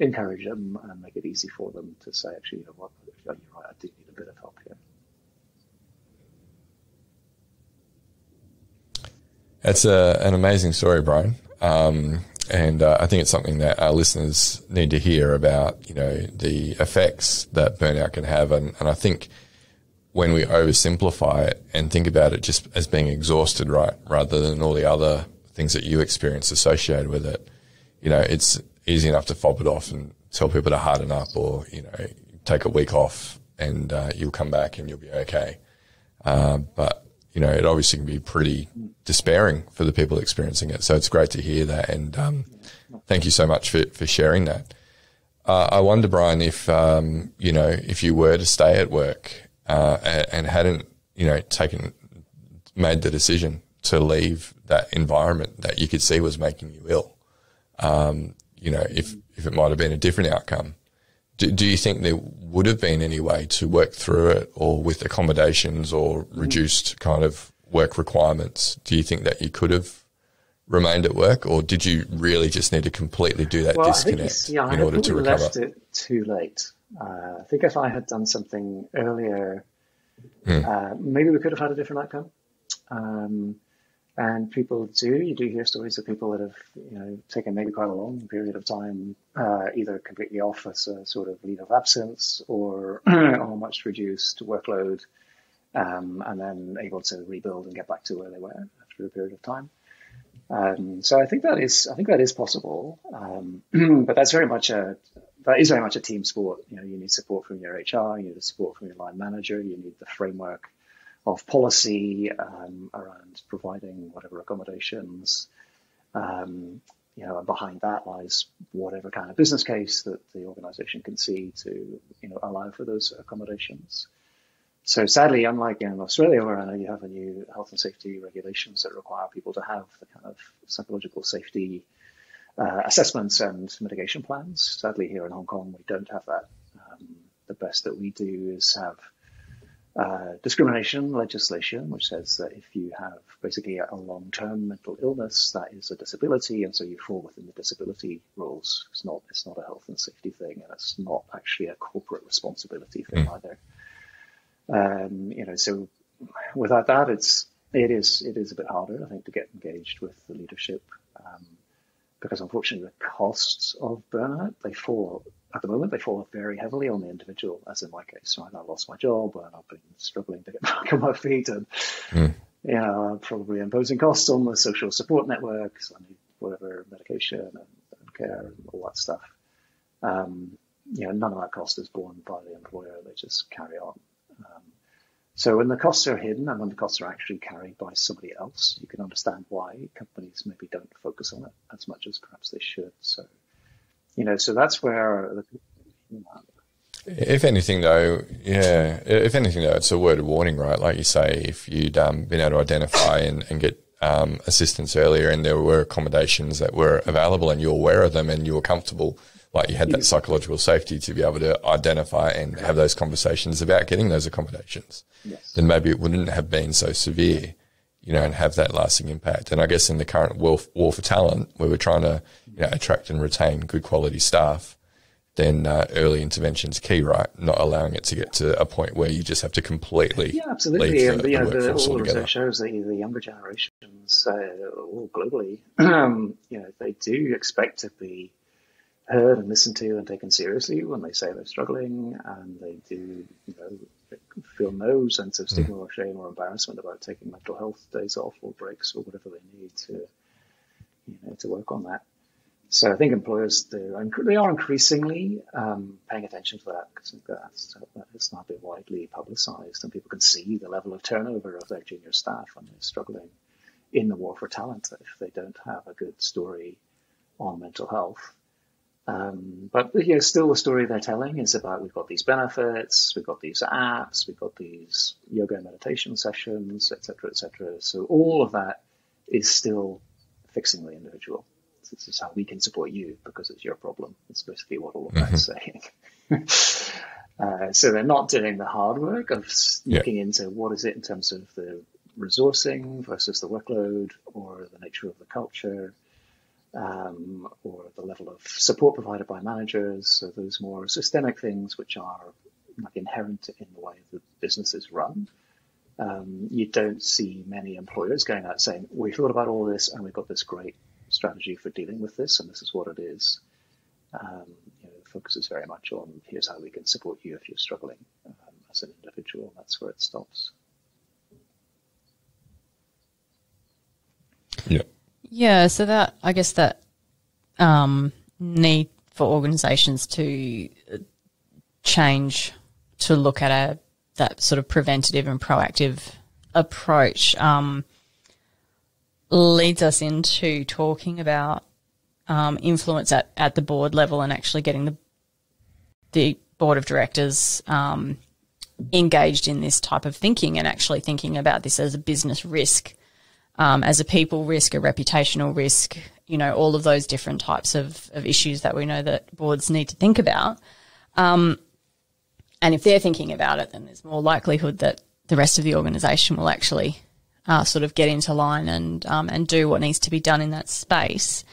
encourage them and make it easy for them to say, actually, you know what, you're right, I do need a bit of help here. That's a, an amazing story, Brian. Um, and uh, I think it's something that our listeners need to hear about, you know, the effects that burnout can have. And, and I think when we oversimplify it and think about it just as being exhausted, right, rather than all the other things that you experience associated with it, you know, it's easy enough to fob it off and tell people to harden up or, you know, take a week off and uh, you'll come back and you'll be okay. Uh, but you know, it obviously can be pretty despairing for the people experiencing it. So it's great to hear that. And um, thank you so much for, for sharing that. Uh, I wonder, Brian, if, um, you know, if you were to stay at work uh, and hadn't, you know, taken, made the decision to leave that environment that you could see was making you ill, um, you know, if, if it might have been a different outcome, do, do, you think there would have been any way to work through it or with accommodations or reduced kind of work requirements? Do you think that you could have remained at work or did you really just need to completely do that well, disconnect yeah, in order to recover? left it too late. Uh, I think if I had done something earlier, mm. uh, maybe we could have had a different outcome. Um, and people do, you do hear stories of people that have, you know, taken maybe quite a long period of time, uh, either completely off as a sort of leave of absence or a much reduced workload, um, and then able to rebuild and get back to where they were after a period of time. Um, so I think that is, I think that is possible. Um, but that's very much a, that is very much a team sport. You know, you need support from your HR, you need support from your line manager, you need the framework of policy um, around providing whatever accommodations. Um, you know, and behind that lies whatever kind of business case that the organisation can see to, you know, allow for those accommodations. So sadly, unlike in Australia, where I know you have a new health and safety regulations that require people to have the kind of psychological safety uh, assessments and mitigation plans, sadly here in Hong Kong we don't have that. Um, the best that we do is have uh, discrimination legislation, which says that if you have basically a long-term mental illness, that is a disability, and so you fall within the disability rules. It's not it's not a health and safety thing, and it's not actually a corporate responsibility thing mm. either. Um, you know, so without that, it's it is it is a bit harder, I think, to get engaged with the leadership. Um, because unfortunately the costs of burnout they fall at the moment they fall very heavily on the individual, as in my case. Right, I lost my job and I've been struggling to get back on my feet, and mm. you know, I'm probably imposing costs on the social support networks. I need whatever medication and, and care and all that stuff. Um, you know, none of that cost is borne by the employer; they just carry on. Um, so when the costs are hidden and when the costs are actually carried by somebody else, you can understand why companies maybe don't focus on it as much as perhaps they should. So, you know, so that's where. You know, if anything, though, yeah, if anything, though, it's a word of warning, right? Like you say, if you'd um, been able to identify and, and get um, assistance earlier and there were accommodations that were available and you're aware of them and you were comfortable like you had that psychological safety to be able to identify and have those conversations about getting those accommodations, yes. then maybe it wouldn't have been so severe, you know, and have that lasting impact. And I guess in the current war, war for talent, where we're trying to you know, attract and retain good quality staff, then uh, early intervention is key, right? Not allowing it to get to a point where you just have to completely. Yeah, absolutely. and the, you know, the, all the research shows that the younger generations, uh, all globally, um, you know, they do expect to be heard and listened to and taken seriously when they say they're struggling and they do, you know, feel no sense of stigma mm. or shame or embarrassment about taking mental health days off or breaks or whatever they need to, you know, to work on that. So I think employers do, they are increasingly um, paying attention to that because that's, it's not been widely publicised and people can see the level of turnover of their junior staff and they're struggling in the war for talent if they don't have a good story on mental health um, but you know, still the story they're telling is about we've got these benefits, we've got these apps, we've got these yoga and meditation sessions, etc., etc. So all of that is still fixing the individual. This is how we can support you because it's your problem. It's basically what all of that is mm-hmm. saying. uh, so they're not doing the hard work of looking yeah. into what is it in terms of the resourcing versus the workload or the nature of the culture um, or the level of support provided by managers. So those more systemic things which are like inherent in the way the business is run. Um, you don't see many employers going out saying, "We thought about all this and we've got this great strategy for dealing with this, and this is what it is." Um, you know, very much on here's how we can support you if you're struggling um, as an individual. That's where it stops. Yeah. Yeah, so that I guess that um, need for organisations to change to look at a that sort of preventative and proactive approach um, leads us into talking about um, influence at, at the board level and actually getting the the board of directors um, engaged in this type of thinking and actually thinking about this as a business risk um, as a people risk, a reputational risk, you know, all of those different types of, of issues that we know that boards need to think about. Um, and if they're thinking about it, then there's more likelihood that the rest of the organisation will actually uh, sort of get into line and um, and do what needs to be done in that space.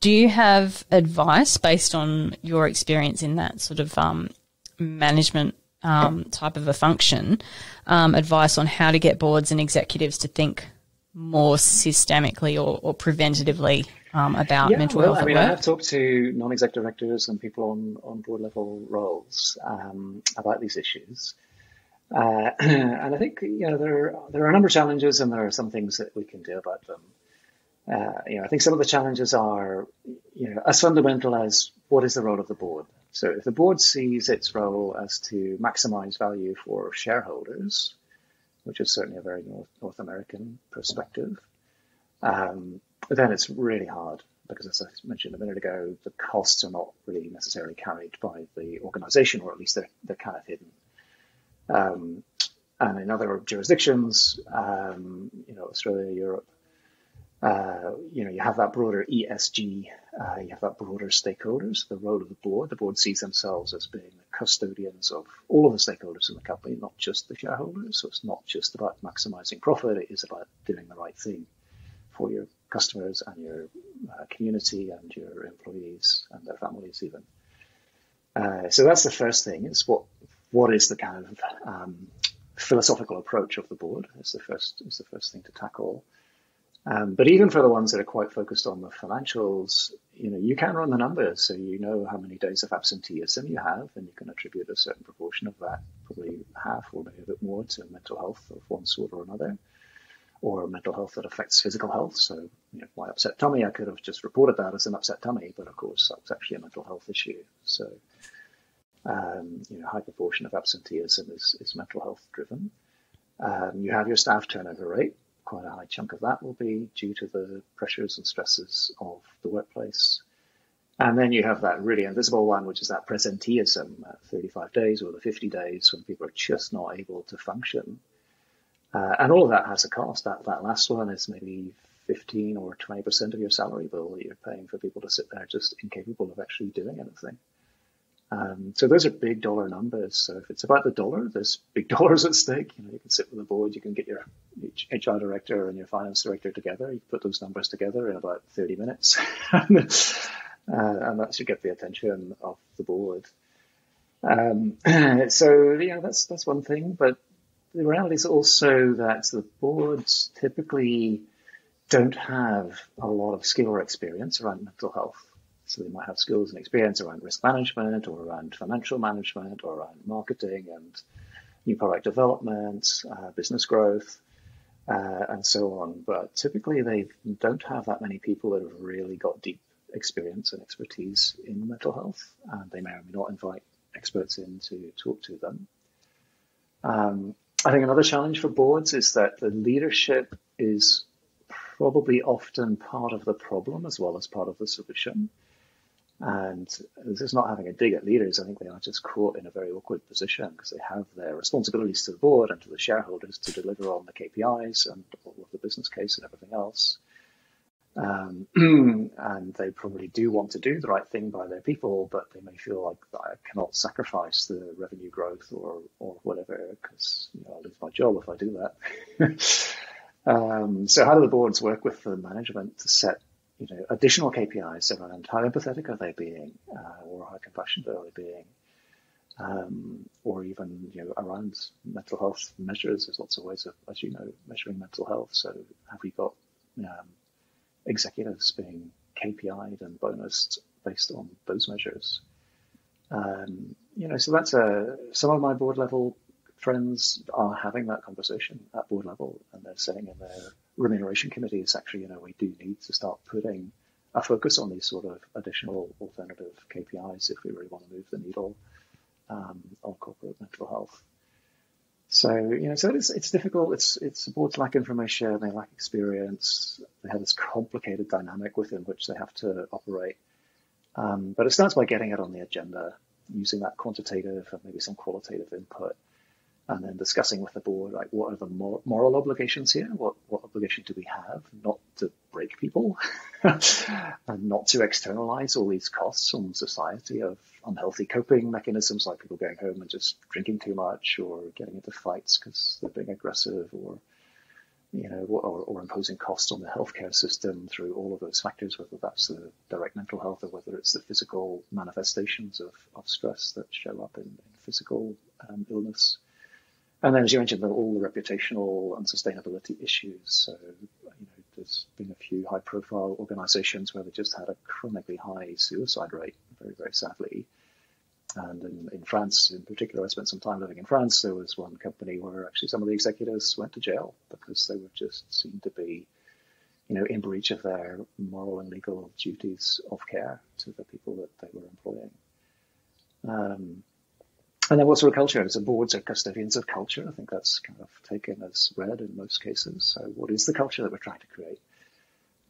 Do you have advice based on your experience in that sort of um, management um, type of a function? Um, advice on how to get boards and executives to think more systemically or, or preventatively um, about yeah, mental well, health I mean, I have talked to non-exec directors and people on, on board level roles um, about these issues. Uh, and I think, you know, there, there are a number of challenges and there are some things that we can do about them. Uh, you know, I think some of the challenges are, you know, as fundamental as what is the role of the board? So if the board sees its role as to maximize value for shareholders, which is certainly a very North, North American perspective, um, then it's really hard because, as I mentioned a minute ago, the costs are not really necessarily carried by the organization, or at least they're, they're kind of hidden. Um, and in other jurisdictions, um, you know, Australia, Europe, uh, you know, you have that broader ESG, uh, you have that broader stakeholders, the role of the board. The board sees themselves as being custodians of all of the stakeholders in the company, not just the shareholders. So it's not just about maximizing profit, it is about doing the right thing for your customers and your uh, community and your employees and their families even. Uh, so that's the first thing is what, what is the kind of um, philosophical approach of the board is the first, is the first thing to tackle. Um, but even for the ones that are quite focused on the financials, you know, you can run the numbers, so you know how many days of absenteeism you have, and you can attribute a certain proportion of that, probably half or maybe a bit more, to mental health of one sort or another, or mental health that affects physical health. So, you know, my upset tummy, I could have just reported that as an upset tummy, but of course that was actually a mental health issue. So, um, you know, high proportion of absenteeism is, is mental health driven. Um, you have your staff turnover rate quite a high chunk of that will be due to the pressures and stresses of the workplace. And then you have that really invisible one, which is that presenteeism at 35 days or the 50 days when people are just not able to function. Uh, and all of that has a cost. That, that last one is maybe 15 or 20% of your salary bill that you're paying for people to sit there just incapable of actually doing anything. Um, so those are big dollar numbers. So if it's about the dollar, there's big dollars at stake. You know, you can sit with the board, you can get your HR director and your finance director together. You put those numbers together in about 30 minutes, uh, and that should get the attention of the board. Um, so know that's that's one thing, but the reality is also that the boards typically don't have a lot of skill or experience around mental health. So they might have skills and experience around risk management or around financial management or around marketing and new product development, uh, business growth, uh, and so on. But typically they don't have that many people that have really got deep experience and expertise in mental health, and they may or may not invite experts in to talk to them. Um, I think another challenge for boards is that the leadership is probably often part of the problem as well as part of the solution. And this is not having a dig at leaders. I think they are just caught in a very awkward position because they have their responsibilities to the board and to the shareholders to deliver on the KPIs and all of the business case and everything else. Um, and they probably do want to do the right thing by their people, but they may feel like I cannot sacrifice the revenue growth or, or whatever because you know, I'll lose my job if I do that. um, so how do the boards work with the management to set you know, additional KPIs around how empathetic are they being, uh, or how compassionate are they being, um, or even you know around mental health measures. There's lots of ways of, as you know, measuring mental health. So have we got um, executives being KPI'd and bonused based on those measures? Um, you know, so that's a some of my board level friends are having that conversation at board level, and they're saying in their remuneration committees, actually, you know, we do need to start putting a focus on these sort of additional alternative KPIs if we really want to move the needle um, on corporate mental health. So you know, so it's it's difficult. It's it's boards lack information, they lack experience, they have this complicated dynamic within which they have to operate. Um, but it starts by getting it on the agenda, using that quantitative and maybe some qualitative input and then discussing with the board, like, what are the moral obligations here? What, what obligation do we have not to break people and not to externalize all these costs on society of unhealthy coping mechanisms like people going home and just drinking too much or getting into fights because they're being aggressive or, you know, or, or imposing costs on the healthcare system through all of those factors, whether that's the direct mental health or whether it's the physical manifestations of, of stress that show up in, in physical um, illness. And then, as you mentioned, all the reputational and sustainability issues. So, you know, there's been a few high-profile organisations where they just had a chronically high suicide rate, very, very sadly. And in, in, France, in particular, I spent some time living in France. There was one company where actually some of the executives went to jail because they were just seemed to be, you know, in breach of their moral and legal duties of care to the people that they were employing. Um, and then what sort of culture? So boards are custodians of culture. I think that's kind of taken as read in most cases. So what is the culture that we're trying to create?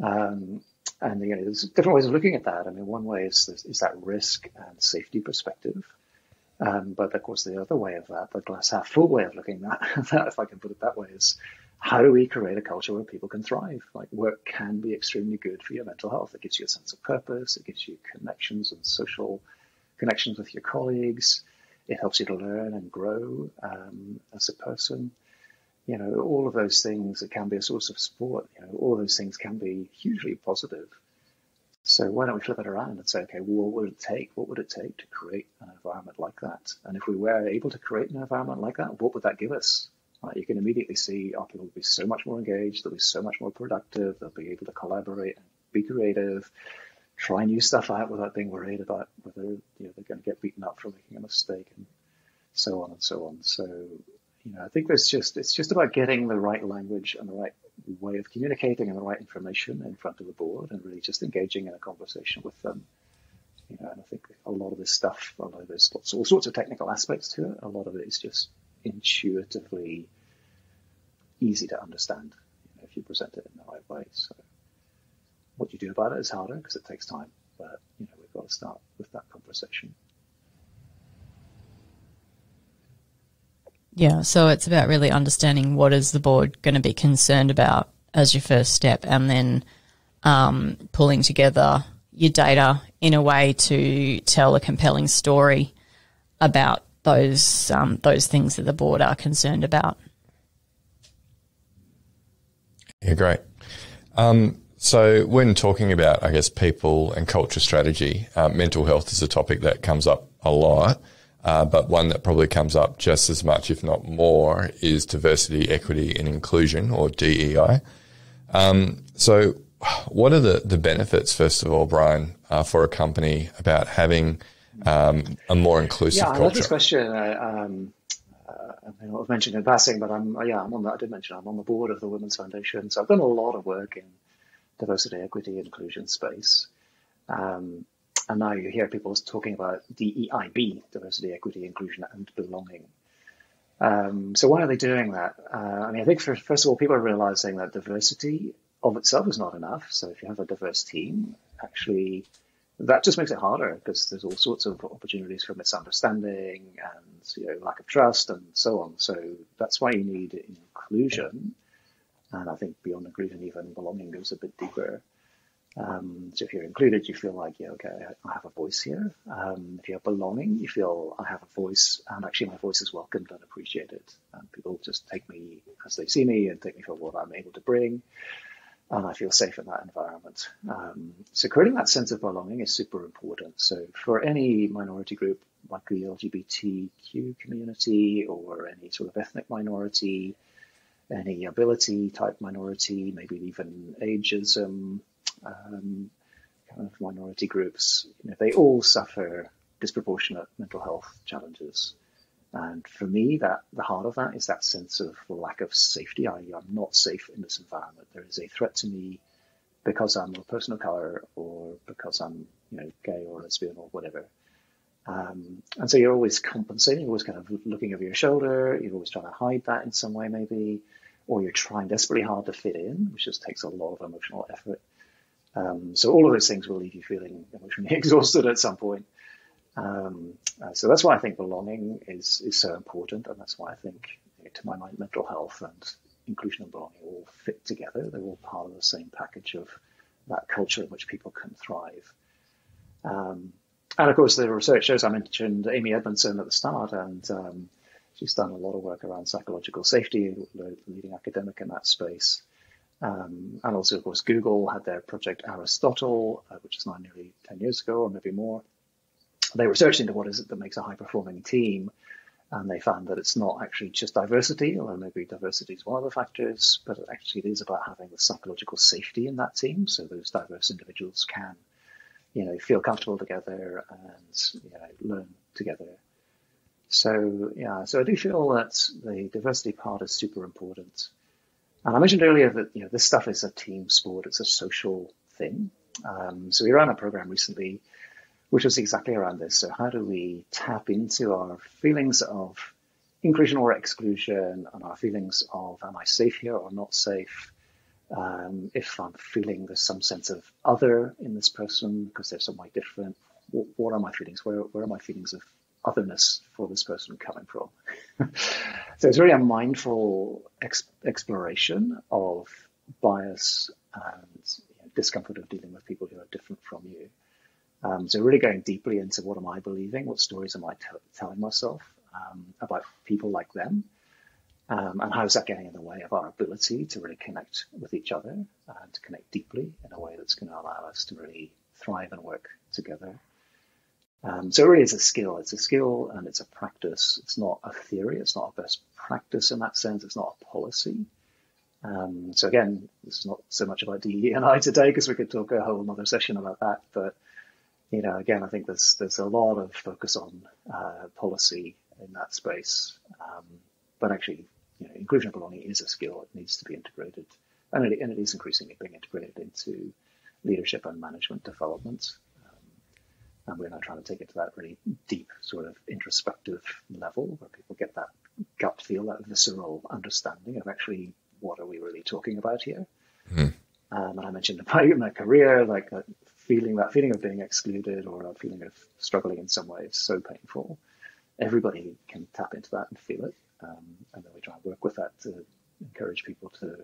Um, and you know, there's different ways of looking at that. I mean, one way is, is that risk and safety perspective. Um, but of course, the other way of that, the glass half full way of looking at that, if I can put it that way, is how do we create a culture where people can thrive? Like work can be extremely good for your mental health. It gives you a sense of purpose. It gives you connections and social connections with your colleagues. It helps you to learn and grow um, as a person. You know, all of those things, it can be a source of support. You know, all those things can be hugely positive. So why don't we flip it around and say, okay, what would it take? What would it take to create an environment like that? And if we were able to create an environment like that, what would that give us? Right, you can immediately see our people will be so much more engaged, they'll be so much more productive, they'll be able to collaborate and be creative, try new stuff out without being worried about whether you know they're going to get beaten up for making a mistake and so on and so on. So you know, I think there's just it's just about getting the right language and the right way of communicating and the right information in front of the board and really just engaging in a conversation with them. You know, and I think a lot of this stuff, although there's lots, all sorts of technical aspects to it, a lot of it is just intuitively easy to understand you know, if you present it in the right way. So. What you do about it is harder because it takes time, but you know we've got to start with that conversation. Yeah, so it's about really understanding what is the board going to be concerned about as your first step, and then um, pulling together your data in a way to tell a compelling story about those um, those things that the board are concerned about. Yeah, great. Um, so, when talking about, I guess, people and culture strategy, uh, mental health is a topic that comes up a lot, uh, but one that probably comes up just as much, if not more, is diversity, equity, and inclusion, or DEI. Um, so, what are the, the benefits, first of all, Brian, uh, for a company about having um, a more inclusive yeah, culture? I love this question. Um, uh, I I've mentioned in passing, but I'm yeah, I'm on the, I did mention I'm on the board of the Women's Foundation, so I've done a lot of work in diversity, equity, inclusion space. Um, and now you hear people talking about DEIB, diversity, equity, inclusion, and belonging. Um, so why are they doing that? Uh, I mean, I think for, first of all, people are realizing that diversity of itself is not enough. So if you have a diverse team, actually, that just makes it harder because there's all sorts of opportunities for misunderstanding and you know, lack of trust and so on. So that's why you need inclusion and I think beyond inclusion, even belonging goes a bit deeper. Um, so if you're included, you feel like, yeah, okay, I have a voice here. Um, if you have belonging, you feel I have a voice, and actually my voice is welcomed and appreciated. And people just take me as they see me and take me for what I'm able to bring. and I feel safe in that environment. Um, so creating that sense of belonging is super important. So for any minority group, like the LGBTQ community or any sort of ethnic minority, any ability type minority, maybe even ageism, um, kind of minority groups, you know, they all suffer disproportionate mental health challenges. And for me, that the heart of that is that sense of lack of safety. I, am not safe in this environment. There is a threat to me because I'm a person of color or because I'm, you know, gay or lesbian or whatever. Um, and so you're always compensating, you're always kind of looking over your shoulder, you're always trying to hide that in some way maybe, or you're trying desperately hard to fit in, which just takes a lot of emotional effort. Um, so all of those things will leave you feeling emotionally exhausted at some point. Um, uh, so that's why I think belonging is is so important, and that's why I think, you know, to my mind, mental health and inclusion and belonging all fit together. They're all part of the same package of that culture in which people can thrive. Um, and of course, the research shows I mentioned Amy Edmondson at the start, and um, she's done a lot of work around psychological safety, leading academic in that space. Um, and also, of course, Google had their project Aristotle, uh, which is now nearly 10 years ago or maybe more. They researched into what is it that makes a high performing team. And they found that it's not actually just diversity, although maybe diversity is one of the factors, but actually it is about having the psychological safety in that team. So those diverse individuals can, you know, feel comfortable together and, you know, learn together. So, yeah, so I do feel that the diversity part is super important. And I mentioned earlier that you know this stuff is a team sport; it's a social thing. Um, so we ran a program recently, which was exactly around this. So how do we tap into our feelings of inclusion or exclusion, and our feelings of am I safe here or not safe? Um, if I'm feeling there's some sense of other in this person because they're some different, what, what are my feelings? Where, where are my feelings of otherness for this person coming from. so it's really a mindful ex- exploration of bias and you know, discomfort of dealing with people who are different from you. Um, so really going deeply into what am I believing, what stories am I t- telling myself um, about people like them, um, and how is that getting in the way of our ability to really connect with each other and to connect deeply in a way that's going to allow us to really thrive and work together um, so it really is a skill. It's a skill and it's a practice. It's not a theory. It's not a best practice in that sense. It's not a policy. Um, so again, this is not so much about DE and I today because we could talk a whole other session about that. But you know, again, I think there's there's a lot of focus on uh, policy in that space. Um, but actually, you know, inclusion and belonging is a skill. It needs to be integrated, and it, and it is increasingly being integrated into leadership and management development. And we're now trying to take it to that really deep sort of introspective level where people get that gut feel, that visceral understanding of actually what are we really talking about here. Mm. Um, and I mentioned about my career, like that feeling, that feeling of being excluded or a feeling of struggling in some way is so painful. Everybody can tap into that and feel it. Um, and then we try and work with that to encourage people to,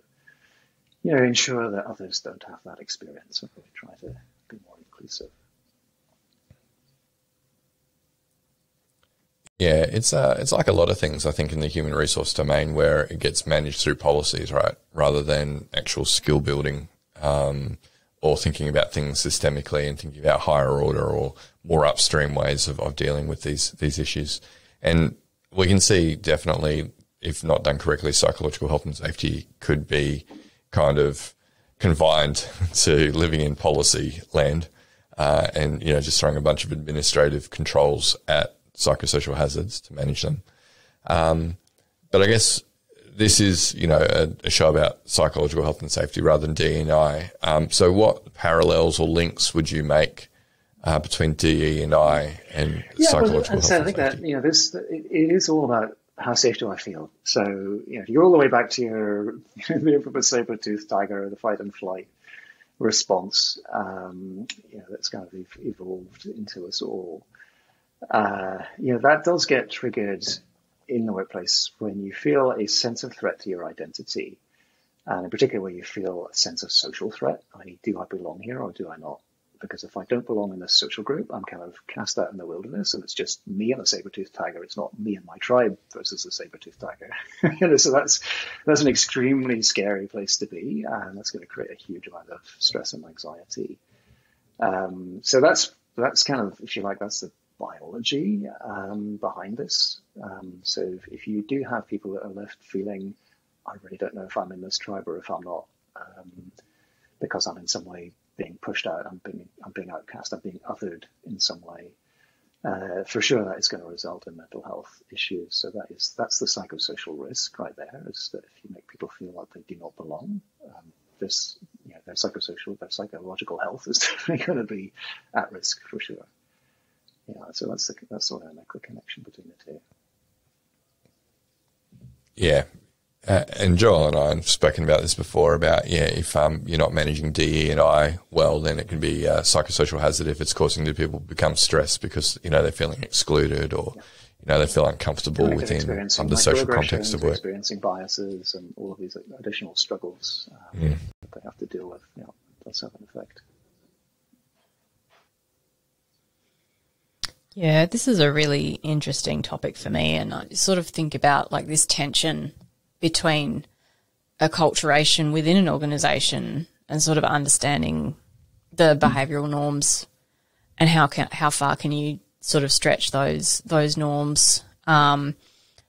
you know, ensure that others don't have that experience and really try to be more inclusive. Yeah, it's uh, it's like a lot of things I think in the human resource domain where it gets managed through policies, right, rather than actual skill building, um, or thinking about things systemically and thinking about higher order or more upstream ways of, of dealing with these these issues. And we can see definitely, if not done correctly, psychological health and safety could be kind of confined to living in policy land, uh, and you know just throwing a bunch of administrative controls at psychosocial hazards to manage them. Um, but I guess this is, you know, a, a, show about psychological health and safety rather than DE&I. Um, so what parallels or links would you make uh, between DE and I and yeah, psychological well, health so I think that, you know, this, it, it is all about how safe do I feel? So, you know, if you go all the way back to your, the infamous saber-toothed tiger, the fight and flight response, um, you know, that's kind of evolved into us all uh, you know, that does get triggered in the workplace when you feel a sense of threat to your identity, and in particular when you feel a sense of social threat, i.e., do I belong here or do I not? because if I don't belong in this social group, I'm kind of cast out in the wilderness, and it's just me and the saber-toothed tiger. It's not me and my tribe versus the saber-toothed tiger. you know, so that's that's an extremely scary place to be, and that's going to create a huge amount of stress and anxiety. Um, so that's that's kind of, if you like, that's the biology um, behind this. Um, so if, if, you do have people that are left feeling, I really don't know if I'm in this tribe or if I'm not, um, because I'm in some way being pushed out, I'm being I'm being outcast, I'm being othered in some way. Uh, for sure, that is going to result in mental health issues. So that is that's the psychosocial risk right there. Is that if you make people feel like they do not belong, um, this you know, their psychosocial, their psychological health is definitely going to be at risk for sure. Yeah, so that's the that's sort of the connection between the two. Yeah, uh, and Joel and I have spoken about this before about, yeah, if um, you're not managing DE and I well, then it can be a psychosocial hazard if it's causing the people become stressed because, you know, they're feeling excluded or, yeah. you know, they feel uncomfortable within um, the social context of work. Experiencing biases and all of these additional struggles um, that they have to deal with. Yeah, does have an effect. Yeah, this is a really interesting topic for me. And I sort of think about like this tension between acculturation within an organization and sort of understanding the behavioral norms and how can, how far can you sort of stretch those those norms? Um,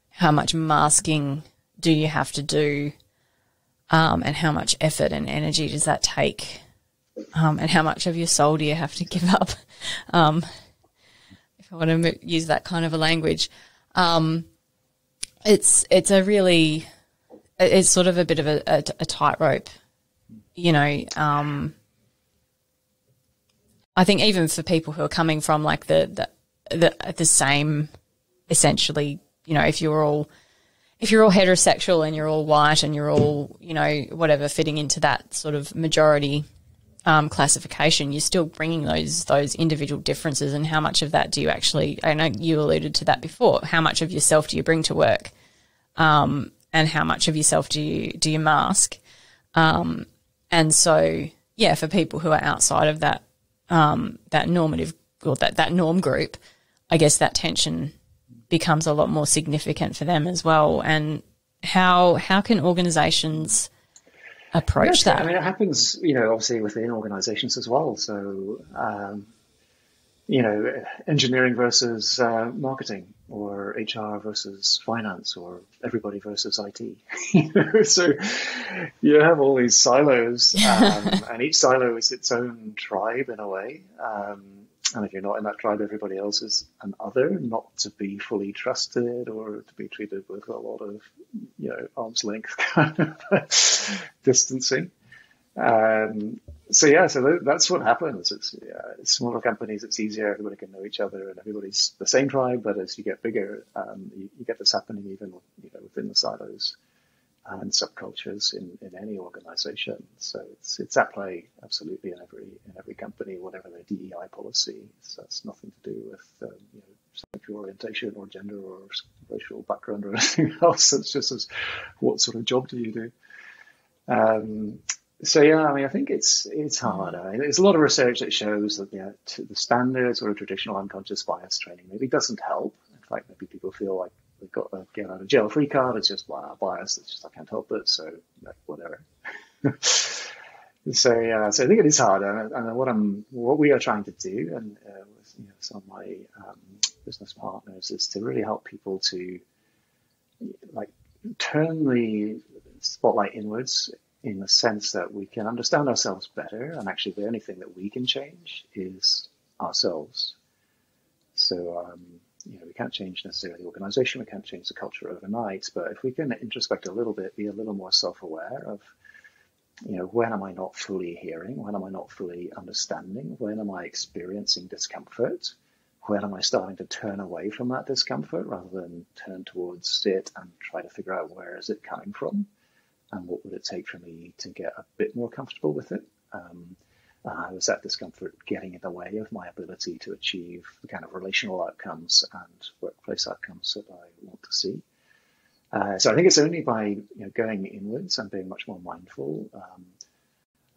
how much masking do you have to do? Um, and how much effort and energy does that take? Um, and how much of your soul do you have to give up? Um, I want to use that kind of a language um, it's it's a really it's sort of a bit of a, a, a tightrope, you know. Um, I think even for people who are coming from like the, the the the same, essentially, you know, if you're all if you're all heterosexual and you're all white and you're all you know whatever fitting into that sort of majority um, classification, you're still bringing those those individual differences. And how much of that do you actually? I know you alluded to that before. How much of yourself do you bring to work? Um, and how much of yourself do you do you mask? Um, and so, yeah, for people who are outside of that um, that normative or that that norm group, I guess that tension becomes a lot more significant for them as well. And how how can organisations approach that? I mean, it happens, you know, obviously within organisations as well. So, um, you know, engineering versus uh, marketing or HR versus finance or everybody versus IT. so you have all these silos, um, and each silo is its own tribe in a way. Um, and if you're not in that tribe, everybody else is an other, not to be fully trusted or to be treated with a lot of, you know, arm's length kind of distancing. Um, so yeah, so that's what happens. It's yeah, smaller companies. It's easier. Everybody can know each other, and everybody's the same tribe. But as you get bigger, um, you, you, get this happening even you know, within the silos and subcultures in, in any organization. So it's it's at play absolutely in every in every company, whatever their DEI policy. So it's nothing to do with um, you know sexual orientation or gender or racial background or anything else. It's just as what sort of job do you do. Um, so yeah, I mean, I think it's it's hard. I mean, there's a lot of research that shows that the standard sort of traditional unconscious bias training maybe doesn't help. In fact, maybe people feel like they've got a get out of jail free card. It's just well, bias. It's just I can't help it. So like, whatever. so yeah, so I think it is hard. And, and, what I'm what we are trying to do, and uh, with you know, some of my um, business partners, is to really help people to like turn the spotlight inwards in the sense that we can understand ourselves better, and actually the only thing that we can change is ourselves. So, um, you know, we can't change necessarily the organization, we can't change the culture overnight, but if we can introspect a little bit, be a little more self-aware of, you know, when am I not fully hearing? When am I not fully understanding? When am I experiencing discomfort? When am I starting to turn away from that discomfort rather than turn towards it and try to figure out where is it coming from? and what would it take for me to get a bit more comfortable with it? Um, uh, was that discomfort getting in the way of my ability to achieve the kind of relational outcomes and workplace outcomes that I want to see? Uh, so I think it's only by you know, going inwards and being much more mindful um,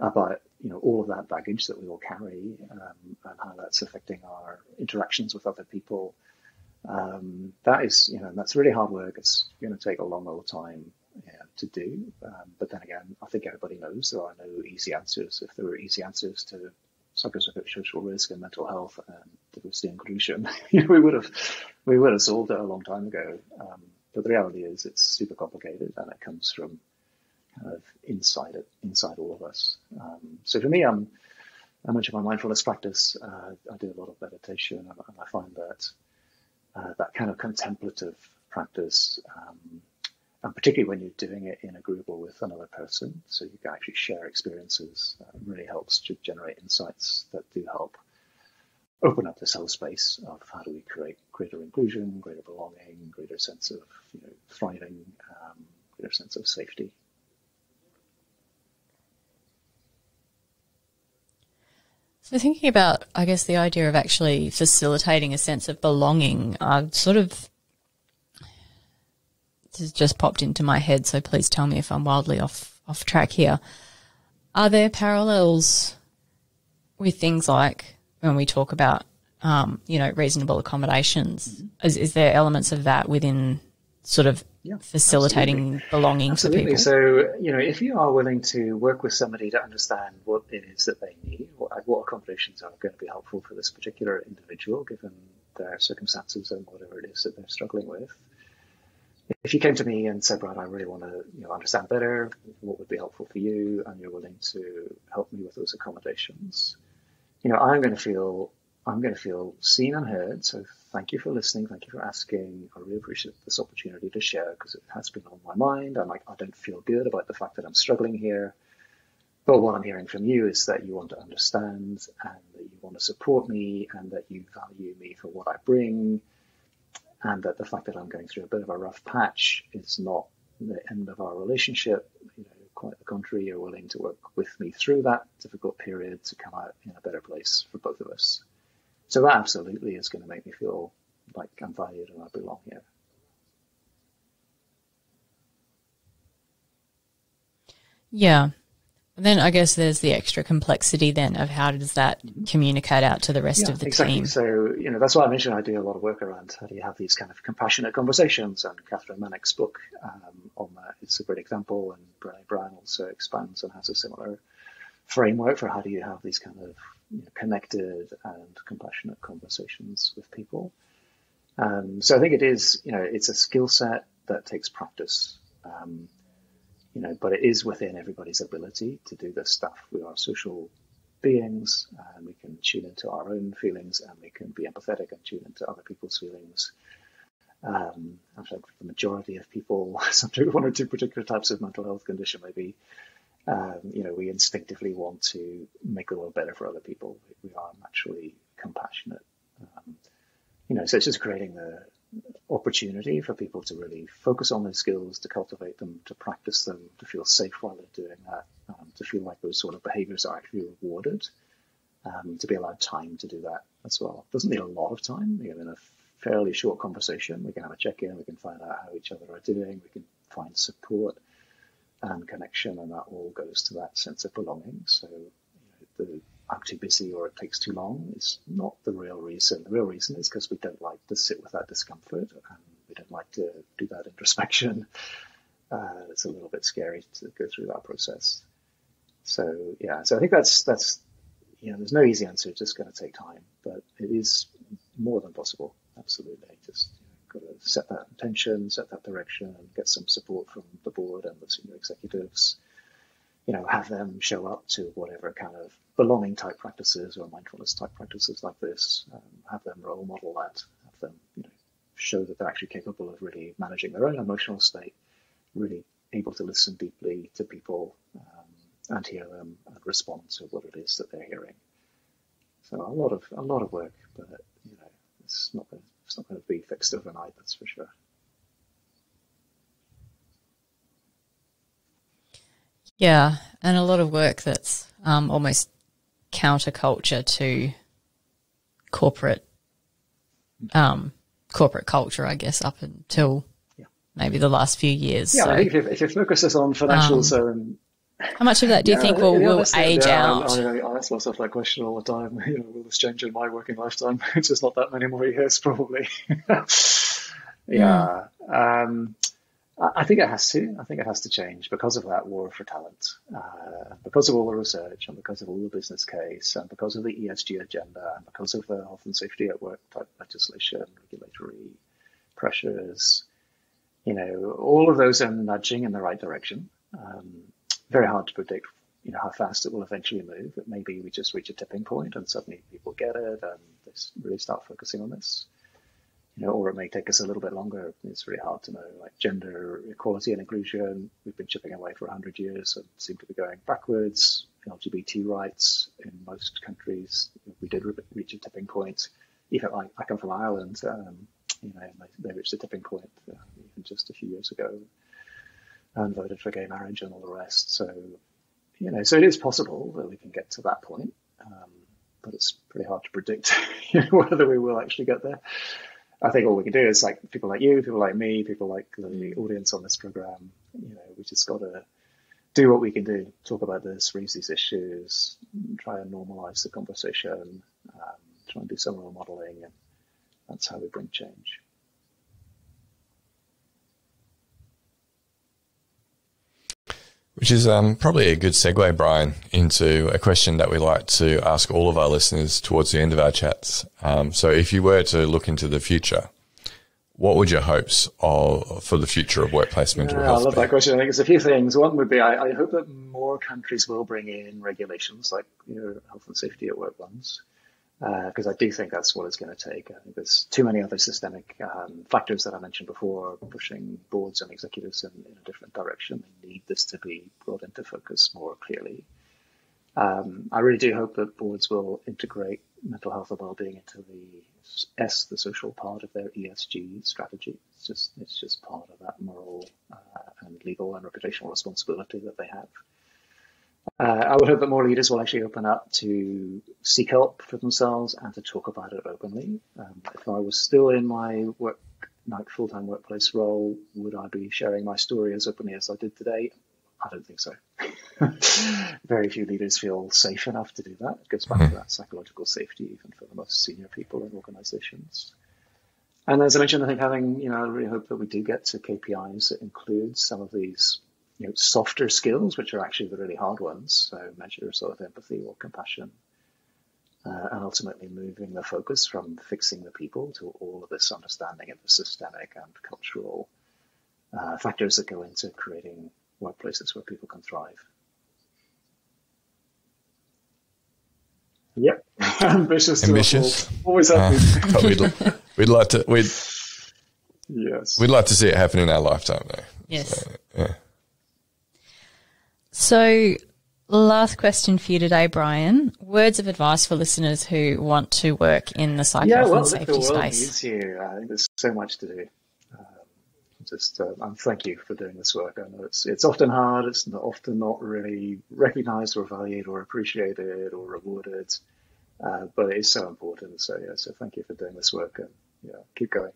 about you know all of that baggage that we all carry um, and how that's affecting our interactions with other people. Um, that is, you know, that's really hard work. It's going to take a long old time to do. Um, but then again, I think everybody knows there are no easy answers. If there were easy answers to psychosocial risk and mental health and diversity inclusion, we would have we would have solved it a long time ago. Um, but the reality is, it's super complicated, and it comes from kind of inside it, inside all of us. Um, so for me, I'm I mentioned my mindfulness practice. Uh, I do a lot of meditation, and, and I find that uh, that kind of contemplative practice um, and particularly when you're doing it in a group or with another person, so you can actually share experiences, uh, really helps to generate insights that do help open up this whole space of how do we create greater inclusion, greater belonging, greater sense of you know, thriving, um, greater sense of safety. So thinking about, I guess, the idea of actually facilitating a sense of belonging, I sort of has just popped into my head, so please tell me if I'm wildly off off track here. Are there parallels with things like when we talk about, um, you know, reasonable accommodations? Mm-hmm. Is, is, there elements of that within sort of yeah, facilitating absolutely. belonging absolutely. for people? So, you know, if you are willing to work with somebody to understand what it is that they need, what, what accommodations are going to be helpful for this particular individual, given their circumstances and whatever it is that they're struggling with, if you came to me and said, Brad, I really want to you know, understand better what would be helpful for you, and you're willing to help me with those accommodations, you know, I'm going to feel I'm going to feel seen and heard. So thank you for listening. Thank you for asking. I really appreciate this opportunity to share because it has been on my mind. I'm like, I don't feel good about the fact that I'm struggling here. But what I'm hearing from you is that you want to understand and that you want to support me and that you value me for what I bring and that the fact that I'm going through a bit of a rough patch is not the end of our relationship. You know, quite the contrary, you're willing to work with me through that difficult period to come out in a better place for both of us. So that absolutely is going to make me feel like I'm valued and I belong here. Yeah. Then I guess there's the extra complexity then of how does that communicate out to the rest yeah, of the exactly. team. So, you know, that's why I mentioned I do a lot of work around how do you have these kind of compassionate conversations and Kathryn Mannix's book um, on that is a great example and Brene Brown also expands and has a similar framework for how do you have these kind of you know, connected and compassionate conversations with people. Um, so I think it is, you know, it's a skill set that takes practice. Um, you know, but it is within everybody's ability to do this stuff. We are social beings and we can tune into our own feelings and we can be empathetic and tune into other people's feelings. Um, I think the majority of people, some one or two particular types of mental health condition, maybe, um, you know, we instinctively want to make the world better for other people. We are naturally compassionate. Um, you know, so it's just creating the, opportunity for people to really focus on their skills, to cultivate them, to practice them, to feel safe while they're doing that, um, to feel like those sort of behaviors are actually rewarded, um, to be allowed time to do that as well. Doesn't need a lot of time. You know, in a fairly short conversation, we can have a check-in, we can find out how each other are doing, we can find support and connection, and that all goes to that sense of belonging. So you know, the I'm too busy or it takes too long is not the real reason. The real reason is because we don't like to sit with that discomfort and we don't like to do that introspection. Uh, it's a little bit scary to go through that process. So yeah, so I think that's that's you know, there's no easy answer. It's just going to take time, but it is more than possible. Absolutely, just you know, got to set that intention, set that direction, and get some support from the board and the senior executives you know, have them show up to whatever kind of belonging type practices or mindfulness type practices like this, um, have them role model that, have them, you know, show that they're actually capable of really managing their own emotional state, really able to listen deeply to people um, and hear them and respond to what it is that they're hearing. So a lot of a lot of work, but you know, it's not gonna, it's not going to be fixed overnight. That's for sure. Yeah, and a lot of work that's um, almost counterculture to corporate um, corporate culture, I guess, up until yeah. maybe the last few years. Yeah, so, I think if, if focus is on financials um, How much of that do you Yeah, think will, will age Yeah, out? I, I, I ask myself that question all the time. You know, will this change in my working lifetime? It's just not that many more years, probably. yeah. Um, I think it has to. I think it has to change because of that war for talent, uh, because of all the research, and because of all the business case, and because of the ESG agenda, and because of the health and safety at work type legislation, regulatory pressures. You know, all of those are nudging in the right direction. Um, very hard to predict, you know, how fast it will eventually move. But maybe we just reach a tipping point and suddenly people get it and they really start focusing on this. You know, or it may take us a little bit longer. It's really hard to know. Like gender equality and inclusion, we've been chipping away for 100 years and seem to be going backwards. LGBT rights in most countries, we did reach a tipping point. Even like I come from Ireland, um, you know, they, reached a tipping point uh, just a few years ago and voted for gay marriage and all the rest. So, you know, so it is possible that we can get to that point, um, but it's pretty hard to predict whether we will actually get there. I think all we can do is like people like you, people like me, people like the audience on this program. You know, we just got to do what we can do, talk about this, raise these issues, try and normalize the conversation, um, try and do some role modeling, and that's how we bring change. Which is um, probably a good segue, Brian, into a question that we like to ask all of our listeners towards the end of our chats. Um, so, if you were to look into the future, what would your hopes of, for the future of workplace mental Yeah, I love be? that question. I think there's a few things. One would be I, I hope that more countries will bring in regulations like you know, health and safety at work ones, because uh, I do think that's what it's going to take. I think there's too many other systemic um, factors that I mentioned before pushing boards and executives in, in, a different direction. They need this to be brought into focus more clearly. Um, I really do hope that boards will integrate mental health and well-being into the S, the social part of their ESG strategy. It's just it's just part of that moral uh, and legal and reputational responsibility that they have. Uh, I would hope that more leaders will actually open up to seek help for themselves and to talk about it openly. Um, if I was still in my work, like full-time workplace role, would I be sharing my story as openly as I did today? I don't think so. Very few leaders feel safe enough to do that. It goes back to that psychological safety, even for the most senior people in organizations. And as I mentioned, I think having, you know, I really hope that we do get to KPIs that include some of these you know, softer skills, which are actually the really hard ones. So measures of empathy or compassion, uh, and ultimately moving the focus from fixing the people to all of this understanding of the systemic and cultural uh, factors that go into creating workplaces where people can thrive. Yep, ambitious. Ambitious. Always Uh, happy. but we'd, we'd like to we'd yes. we'd like to see it happen in our lifetime, though. Yes. yeah. So, last question for you today, Brian. Words of advice for listeners who want to work in the psych yeah, well, if the safety world space. needs you. I think there's so much to do. Um, just uh, and thank you for doing this work. I know it's it's often hard. It's not, often not really recognised or valued or appreciated or rewarded, uh, but it is so important. So yeah, so thank you for doing this work and yeah, keep going.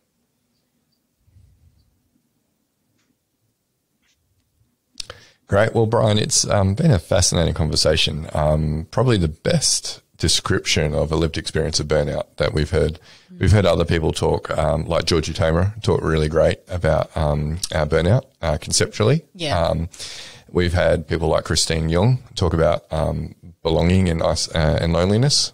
Great. Well, Brian, it's um, been a fascinating conversation. Um, probably the best description of a lived experience of burnout that we've heard. We've heard other people talk, um, like Georgie Tamer, talk really great about um, our burnout uh, conceptually. Yeah. Um, we've had people like Christine Young talk about um, belonging and, uh, and loneliness.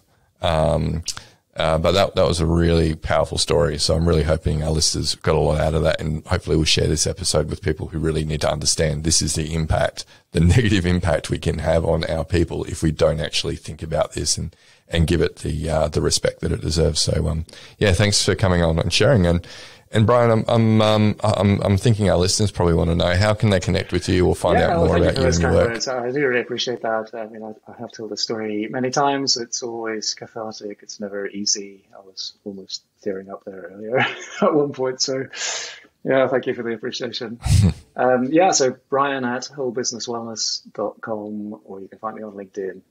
Uh, but that that was a really powerful story. So I'm really hoping our listeners got a lot out of that, and hopefully we'll share this episode with people who really need to understand this is the impact, the negative impact we can have on our people if we don't actually think about this and and give it the uh, the respect that it deserves. So um, yeah, thanks for coming on and sharing. And and Brian, I'm I'm um, I'm, I'm thinking our listeners probably want to know how can they connect with you or find yeah, out well, more about you and your work. I do really appreciate that. I mean, I, I have told the story many times. It's always cathartic. It's never easy. I was almost tearing up there earlier at one point. So, yeah, thank you for the appreciation. um, yeah, so Brian at wholebusinesswellness.com, or you can find me on LinkedIn,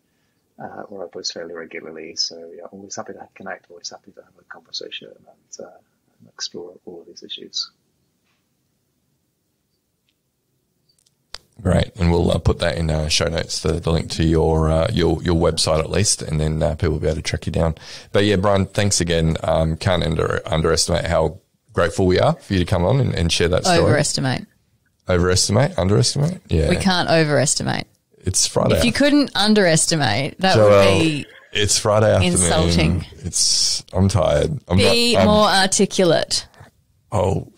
uh, where I post fairly regularly. So, yeah, always happy to connect. Always happy to have a conversation and, uh, and explore all of these issues. Great, and we'll uh, put that in uh, show notes, the, the link to your uh, your your website at least, and then uh, people will be able to track you down. But yeah, Brian, thanks again. Um, can't under, underestimate how grateful we are for you to come on and, and share that story. Overestimate. Overestimate, underestimate. Yeah, We can't overestimate. It's Friday. If you couldn't underestimate, that Joel, would be it's Friday afternoon. insulting. It's I'm tired. I'm be not. I'm, more articulate. oh,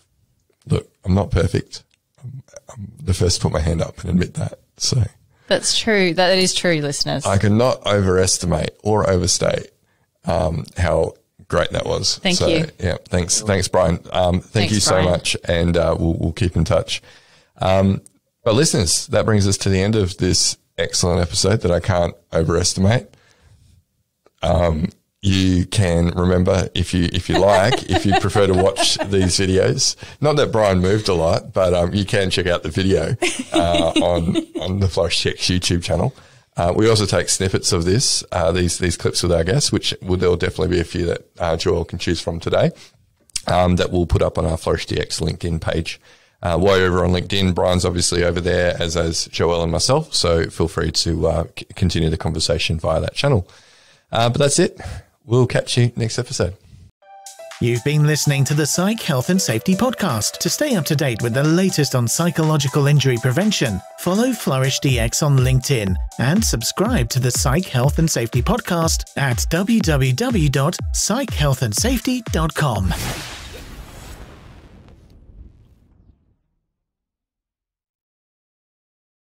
look, I'm not perfect. I'm, I'm the first to put my hand up and admit that. So That's true. That is true, listeners. I cannot overestimate or overstate um, how great that was. Thank so, you. Yeah, thanks, thanks, Brian. Um, thank Thanks, you so Brian. much, and uh, we'll, we'll keep in touch. Um, but listeners, that brings us to the end of this excellent episode that I can't overestimate. Um, you can remember if you if you like if you prefer to watch these videos. Not that Brian moved a lot, but um, you can check out the video uh, on on the FlourishDx YouTube channel. Uh, we also take snippets of this uh, these these clips with our guests, which will there'll definitely be a few that uh, Joel can choose from today. Um, that we'll put up on our FlourishDx LinkedIn page. Uh, while you're over on LinkedIn, Brian's obviously over there, as as Joel and myself. So feel free to uh, c- continue the conversation via that channel. Uh, but that's it. We'll catch you next episode. You've been listening to the Psych Health and Safety Podcast. To stay up to date with the latest on psychological injury prevention, follow FlourishDx on LinkedIn and subscribe to the Psych Health and Safety Podcast at www.psychealthandsafety.com.